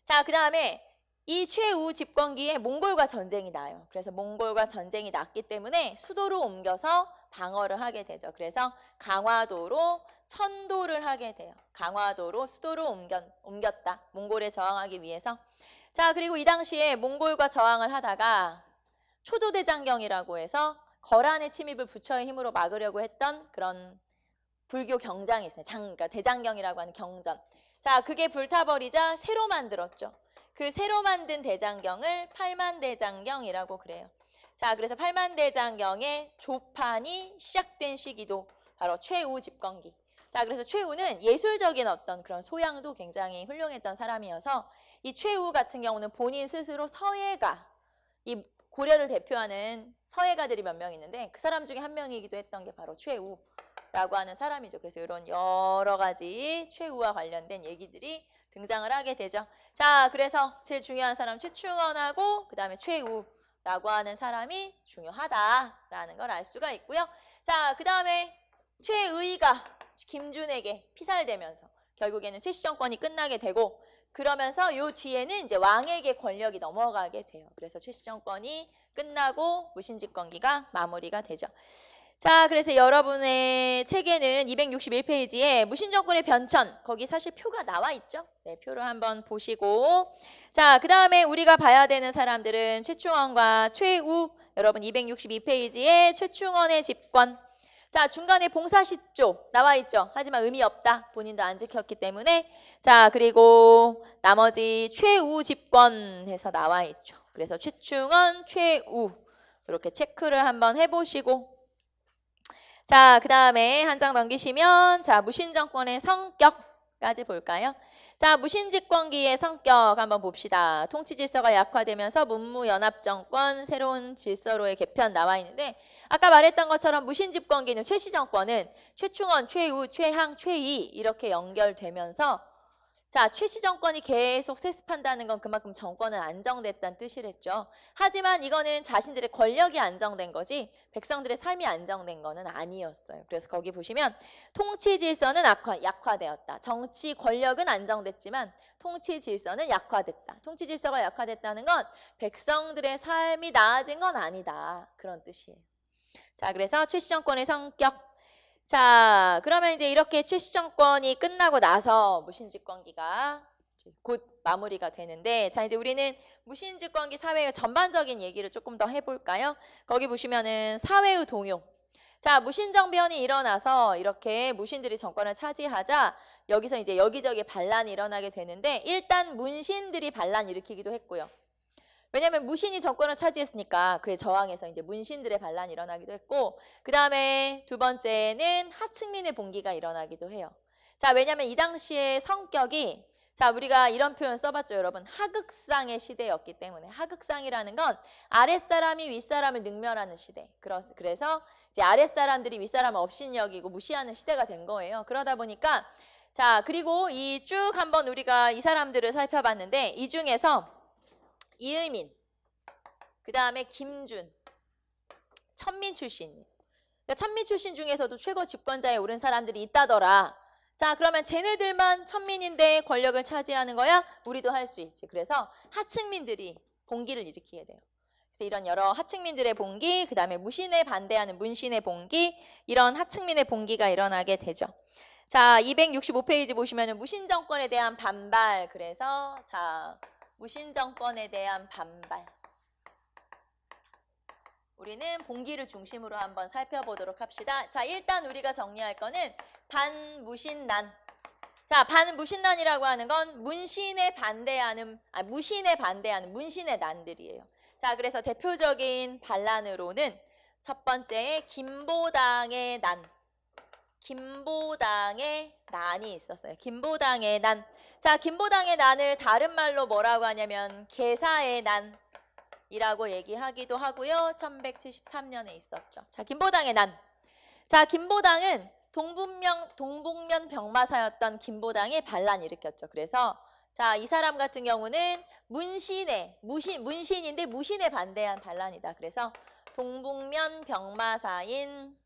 자, 그 다음에 이 최우 집권기에 몽골과 전쟁이 나요. 그래서 몽골과 전쟁이 났기 때문에 수도로 옮겨서 방어를 하게 되죠. 그래서 강화도로 천도를 하게 돼요. 강화도로 수도로 옮겼, 옮겼다. 몽골에 저항하기 위해서. 자, 그리고 이 당시에 몽골과 저항을 하다가 초조대장경이라고 해서 거란의 침입을 부처의 힘으로 막으려고 했던 그런 불교 경장이 있어요. 장, 그러니까 대장경이라고 하는 경전. 자, 그게 불타버리자 새로 만들었죠. 그 새로 만든 대장경을 팔만대장경이라고 그래요. 자, 그래서 팔만대장경의 조판이 시작된 시기도 바로 최우 집권기. 자, 그래서 최우는 예술적인 어떤 그런 소양도 굉장히 훌륭했던 사람이어서 이 최우 같은 경우는 본인 스스로 서예가 이 고려를 대표하는 서예가들이 몇 명 있는데 그 사람 중에 한 명이기도 했던 게 바로 최우라고 하는 사람이죠. 그래서 이런 여러 가지 최우와 관련된 얘기들이 등장을 하게 되죠. 자, 그래서 제일 중요한 사람 최충원하고 그 다음에 최우 라고 하는 사람이 중요하다라는 걸 알 수가 있고요. 자, 그 다음에 최의가 김준에게 피살되면서 결국에는 최씨 정권이 끝나게 되고 그러면서 요 뒤에는 이제 왕에게 권력이 넘어가게 돼요. 그래서 최씨 정권이 끝나고 무신집권기가 마무리가 되죠. 자, 그래서 여러분의 책에는 261페이지에 무신정권의 변천, 거기 사실 표가 나와 있죠? 네, 표를 한번 보시고. 자, 그 다음에 우리가 봐야 되는 사람들은 최충원과 최우, 여러분 262페이지에 최충원의 집권. 자, 중간에 봉사십조 나와 있죠? 하지만 의미 없다. 본인도 안 지켰기 때문에. 자, 그리고 나머지 최우 집권 해서 나와 있죠. 그래서 최충원, 최우. 이렇게 체크를 한번 해보시고. 자, 그 다음에 한 장 넘기시면 자 무신정권의 성격까지 볼까요? 자, 무신집권기의 성격 한번 봅시다. 통치질서가 약화되면서 문무연합정권 새로운 질서로의 개편 나와 있는데 아까 말했던 것처럼 무신집권기는 최시정권은 최충원, 최우, 최항, 최이 이렇게 연결되면서 자, 최씨 정권이 계속 세습한다는 건 그만큼 정권은 안정됐다는 뜻이랬죠. 하지만 이거는 자신들의 권력이 안정된 거지 백성들의 삶이 안정된 거는 아니었어요. 그래서 거기 보시면 통치 질서는 악화, 약화되었다. 정치 권력은 안정됐지만 통치 질서는 약화됐다. 통치 질서가 약화됐다는 건 백성들의 삶이 나아진 건 아니다. 그런 뜻이에요. 자, 그래서 최씨 정권의 성격 자, 그러면 이제 이렇게 최씨 정권이 끝나고 나서 무신집권기가 곧 마무리가 되는데 자 이제 우리는 무신집권기 사회의 전반적인 얘기를 조금 더 해볼까요? 거기 보시면은 사회의 동요. 자 무신정변이 일어나서 이렇게 무신들이 정권을 차지하자 여기서 이제 여기저기 반란이 일어나게 되는데 일단 문신들이 반란 일으키기도 했고요. 왜냐하면 무신이 정권을 차지했으니까 그에 저항해서 이제 문신들의 반란이 일어나기도 했고 그 다음에 두 번째는 하층민의 봉기가 일어나기도 해요. 자 왜냐하면 이 당시의 성격이 자 우리가 이런 표현 써봤죠 여러분. 하극상의 시대였기 때문에. 하극상이라는 건 아랫사람이 윗사람을 능멸하는 시대. 그래서 이제 아랫사람들이 윗사람을 업신여기고 무시하는 시대가 된 거예요. 그러다 보니까 자 그리고 이 쭉 한번 우리가 이 사람들을 살펴봤는데 이 중에서 이의민, 그 다음에 김준, 천민 출신. 그러니까 천민 출신 중에서도 최고 집권자에 오른 사람들이 있다더라. 자 그러면 쟤네들만 천민인데 권력을 차지하는 거야? 우리도 할 수 있지. 그래서 하층민들이 봉기를 일으키게 돼요. 그래서 이런 여러 하층민들의 봉기, 그 다음에 무신에 반대하는 문신의 봉기, 이런 하층민의 봉기가 일어나게 되죠. 자, 265페이지 보시면 무신 정권에 대한 반발. 그래서 자 무신 정권에 대한 반발. 우리는 봉기를 중심으로 한번 살펴보도록 합시다. 자, 일단 우리가 정리할 거는 반무신난. 자, 반무신난이라고 하는 건 문신에 반대하는 아, 무신에 반대하는 문신의 난들이에요. 자, 그래서 대표적인 반란으로는 첫 번째 김보당의 난. 김보당의 난이 있었어요. 김보당의 난. 자, 김보당의 난을 다른 말로 뭐라고 하냐면 개사의 난이라고 얘기하기도 하고요. 1173년에 있었죠. 자, 김보당의 난. 자, 김보당은 동북면 동북면 병마사였던 김보당이 반란 일으켰죠. 그래서 자, 이 사람 같은 경우는 문신에 무신 문신인데 무신에 반대한 반란이다. 그래서 동북면 병마사인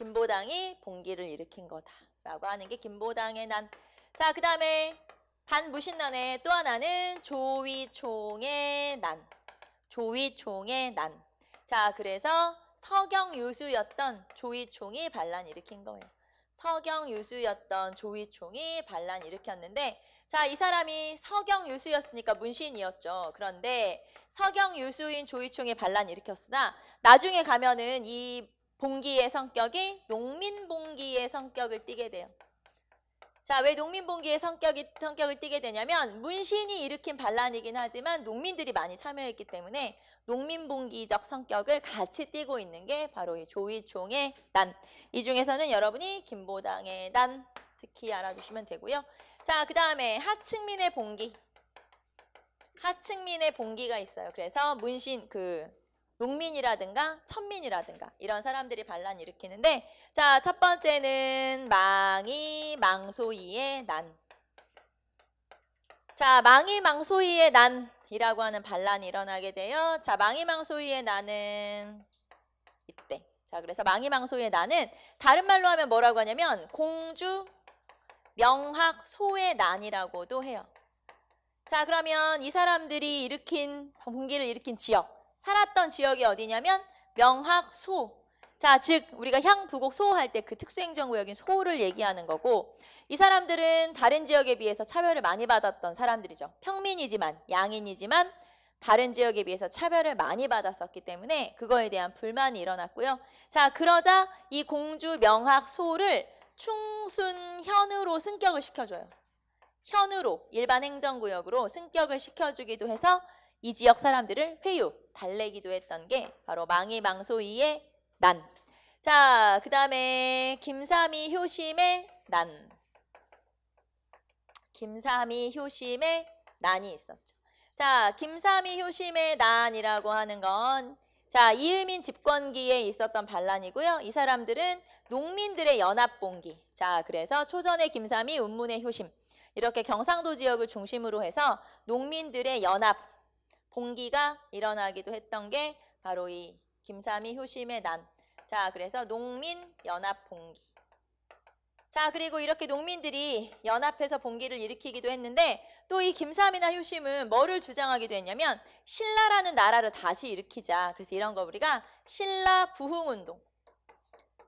김보당이 봉기를 일으킨 거다라고 하는 게 김보당의 난. 자, 그 다음에 반무신난의 또 하나는 조위총의 난. 조위총의 난. 자, 그래서 서경유수였던 조위총이 반란 일으킨 거예요. 서경유수였던 조위총이 반란 일으켰는데 자, 이 사람이 서경유수였으니까 문신이었죠. 그런데 서경유수인 조위총이 반란 일으켰으나 나중에 가면은 이 봉기의 성격이 농민봉기의 성격을 띠게 돼요. 자, 왜 농민봉기의 성격이, 성격을 띠게 되냐면 문신이 일으킨 반란이긴 하지만 농민들이 많이 참여했기 때문에 농민봉기적 성격을 같이 띠고 있는 게 바로 이 조이총의 난. 이 중에서는 여러분이 김보당의 난 특히 알아두시면 되고요. 자, 그 다음에 하층민의 봉기. 하층민의 봉기가 있어요. 그래서 문신 그 농민이라든가 천민이라든가 이런 사람들이 반란 일으키는데 자, 첫 번째는 망이 망소이의 난. 자, 망이 망소이의 난이라고 하는 반란이 일어나게 돼요. 자, 망이 망소이의 난은 이때. 자, 그래서 망이 망소이의 난은 다른 말로 하면 뭐라고 하냐면 공주 명학 소의 난이라고도 해요. 자, 그러면 이 사람들이 일으킨 봉기를 일으킨 지역 살았던 지역이 어디냐면 명학 소. 자, 즉 우리가 향부곡 소할 때 그 특수행정구역인 소를 얘기하는 거고 이 사람들은 다른 지역에 비해서 차별을 많이 받았던 사람들이죠. 평민이지만 양인이지만 다른 지역에 비해서 차별을 많이 받았었기 때문에 그거에 대한 불만이 일어났고요. 자, 그러자 이 공주 명학 소를 충순현으로 승격을 시켜줘요. 현으로 일반 행정구역으로 승격을 시켜주기도 해서 이 지역 사람들을 회유, 달래기도 했던 게 바로 망이망소이의 난. 자, 그 다음에 김삼이 효심의 난. 김삼이 효심의 난이 있었죠. 자, 김삼이 효심의 난이라고 하는 건 자, 이음인 집권기에 있었던 반란이고요. 이 사람들은 농민들의 연합봉기. 자, 그래서 초전의 김삼이 운문의 효심. 이렇게 경상도 지역을 중심으로 해서 농민들의 연합 봉기가 일어나기도 했던 게 바로 이 김삼이 효심의 난. 자, 그래서 농민 연합 봉기. 자, 그리고 이렇게 농민들이 연합해서 봉기를 일으키기도 했는데 또 이 김삼이나 효심은 뭐를 주장하기도 했냐면 신라라는 나라를 다시 일으키자. 그래서 이런 거 우리가 신라 부흥 운동.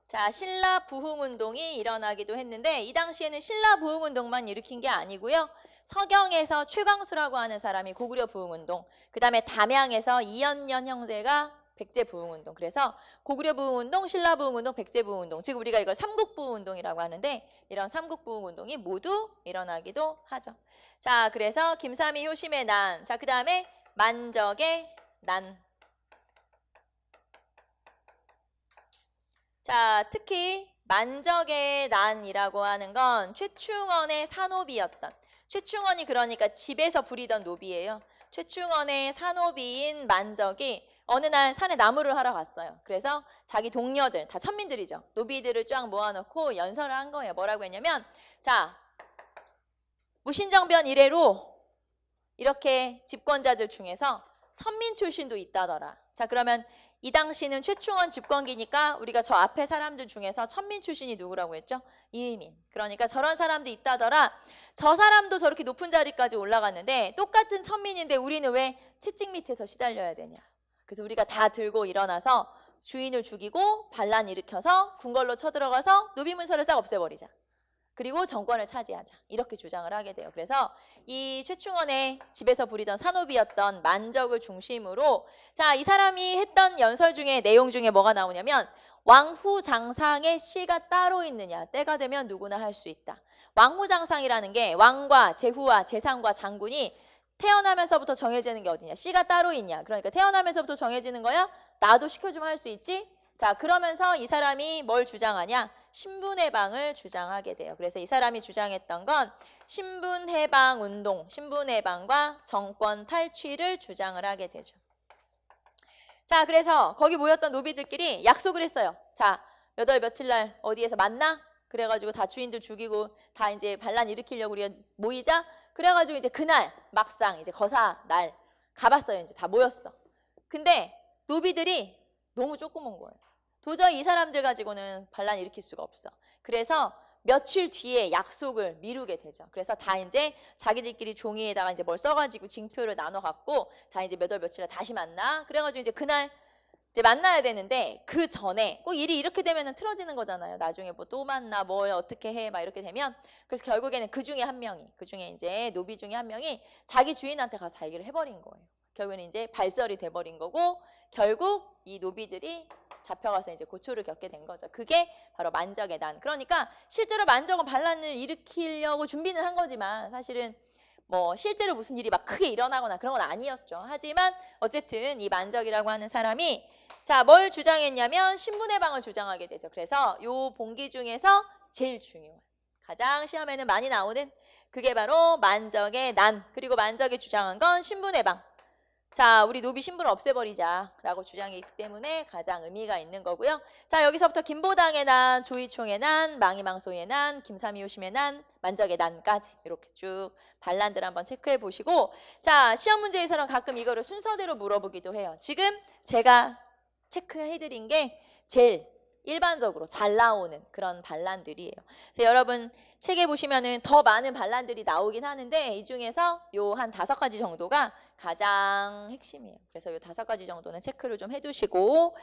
자, 신라 부흥 운동이 일어나기도 했는데 이 당시에는 신라 부흥 운동만 일으킨 게 아니고요. 서경에서 최광수라고 하는 사람이 고구려 부흥운동, 그 다음에 담양에서 이연년 형제가 백제 부흥운동. 그래서 고구려 부흥운동, 신라 부흥운동, 백제 부흥운동. 즉 우리가 이걸 삼국 부흥운동이라고 하는데 이런 삼국 부흥운동이 모두 일어나기도 하죠. 자, 그래서 김삼이 효심의 난. 자, 그 다음에 만적의 난. 자, 특히 만적의 난이라고 하는 건 최충원의 산업이었던 최충원이 그러니까 집에서 부리던 노비예요. 최충원의 산노비인 만적이 어느 날 산에 나무를 하러 갔어요. 그래서 자기 동료들, 다 천민들이죠. 노비들을 쫙 모아놓고 연설을 한 거예요. 뭐라고 했냐면 자 무신정변 이래로 이렇게 집권자들 중에서 천민 출신도 있다더라. 자 그러면 이 당시는 최충원 집권기니까 우리가 저 앞에 사람들 중에서 천민 출신이 누구라고 했죠? 이의민. 그러니까 저런 사람도 있다더라. 저 사람도 저렇게 높은 자리까지 올라갔는데 똑같은 천민인데 우리는 왜 채찍 밑에서 시달려야 되냐. 그래서 우리가 다 들고 일어나서 주인을 죽이고 반란 일으켜서 궁궐로 쳐들어가서 노비문서를 싹 없애버리자. 그리고 정권을 차지하자. 이렇게 주장을 하게 돼요. 그래서 이 최충원의 집에서 부리던 산업이었던 만적을 중심으로 자, 이 사람이 했던 연설 중에 내용 중에 뭐가 나오냐면 왕후 장상의 시가 따로 있느냐. 때가 되면 누구나 할 수 있다. 왕후 장상이라는 게 왕과 제후와 재상과 장군이 태어나면서부터 정해지는 게 어디냐. 시가 따로 있냐. 그러니까 태어나면서부터 정해지는 거야. 나도 시켜 주면 할 수 있지. 자, 그러면서 이 사람이 뭘 주장하냐? 신분해방을 주장하게 돼요. 그래서 이 사람이 주장했던 건 신분해방 운동, 신분해방과 정권 탈취를 주장을 하게 되죠. 자, 그래서 거기 모였던 노비들끼리 약속을 했어요. 자, 몇 월 며칠 날 어디에서 만나? 그래가지고 다 주인들 죽이고 다 이제 반란 일으키려고 우리가 모이자. 그래가지고 이제 그날 막상 이제 거사 날 가봤어요. 이제 다 모였어. 근데 노비들이 너무 온 거예요. 도저히 이 사람들 가지고는 반란 일으킬 수가 없어. 그래서 며칠 뒤에 약속을 미루게 되죠. 그래서 다 이제 자기들끼리 종이에다가 이제 뭘 써가지고 징표를 나눠 갖고 자 이제 몇 월 며칠에 다시 만나. 그래가지고 이제 그날 이제 만나야 되는데 그 전에 꼭 일이 이렇게 되면은 틀어지는 거잖아요. 나중에 뭐 또 만나 뭘 어떻게 해 막 이렇게 되면 그래서 결국에는 그 중에 한 명이 그 중에 이제 노비 중에 한 명이 자기 주인한테 가서 다 얘기를 해버린 거예요. 결국에는 이제 발설이 돼버린 거고 결국 이 노비들이 잡혀가서 이제 고초를 겪게 된 거죠. 그게 바로 만적의 난. 그러니까 실제로 만적은 반란을 일으키려고 준비는 한 거지만 사실은 뭐 실제로 무슨 일이 막 크게 일어나거나 그런 건 아니었죠. 하지만 어쨌든 이 만적이라고 하는 사람이 자, 뭘 주장했냐면 신분의 방을 주장하게 되죠. 그래서 요 봉기 중에서 제일 중요한 가장 시험에는 많이 나오는 그게 바로 만적의 난 그리고 만적이 주장한 건 신분의 방. 자, 우리 노비 신분을 없애버리자라고 주장했기 때문에 가장 의미가 있는 거고요. 자, 여기서부터 김보당의 난, 조이총의 난, 망이망소의 난, 김삼이오심의 난, 만적의 난까지 이렇게 쭉 반란들 한번 체크해 보시고 자, 시험 문제에서는 가끔 이거를 순서대로 물어보기도 해요. 지금 제가 체크해 드린 게 제일 일반적으로 잘 나오는 그런 반란들이에요. 그래서 여러분 책에 보시면은 더 많은 반란들이 나오긴 하는데 이 중에서 요 한 다섯 가지 정도가 가장 핵심이에요. 그래서 요 다섯 가지 정도는 체크를 좀 해두시고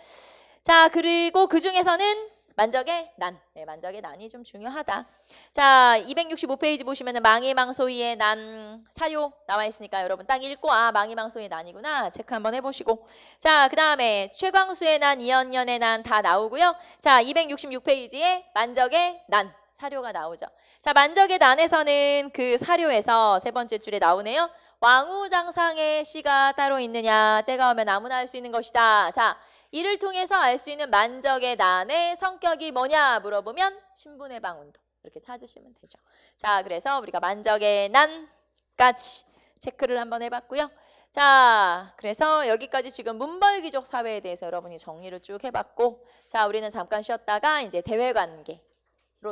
자 그리고 그 중에서는 만적의 난, 네, 만적의 난이 좀 중요하다. 자, 265페이지 보시면은 망이망소이의 난 사료 나와 있으니까 여러분 딱 읽고 아 망이망소의 난이구나 체크 한번 해보시고 자, 그 다음에 최광수의 난, 이연년의 난 다 나오고요. 자, 266페이지에 만적의 난 사료가 나오죠. 자, 만적의 난에서는 그 사료에서 세 번째 줄에 나오네요. 왕우장상의 시가 따로 있느냐 때가 오면 아무나 할 수 있는 것이다. 자, 이를 통해서 알 수 있는 만적의 난의 성격이 뭐냐 물어보면 신분의 방운동 이렇게 찾으시면 되죠. 자, 그래서 우리가 만적의 난까지 체크를 한번 해봤고요. 자, 그래서 여기까지 지금 문벌귀족 사회에 대해서 여러분이 정리를 쭉 해봤고, 자, 우리는 잠깐 쉬었다가 이제 대외관계로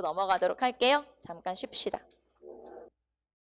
넘어가도록 할게요. 잠깐 쉽시다.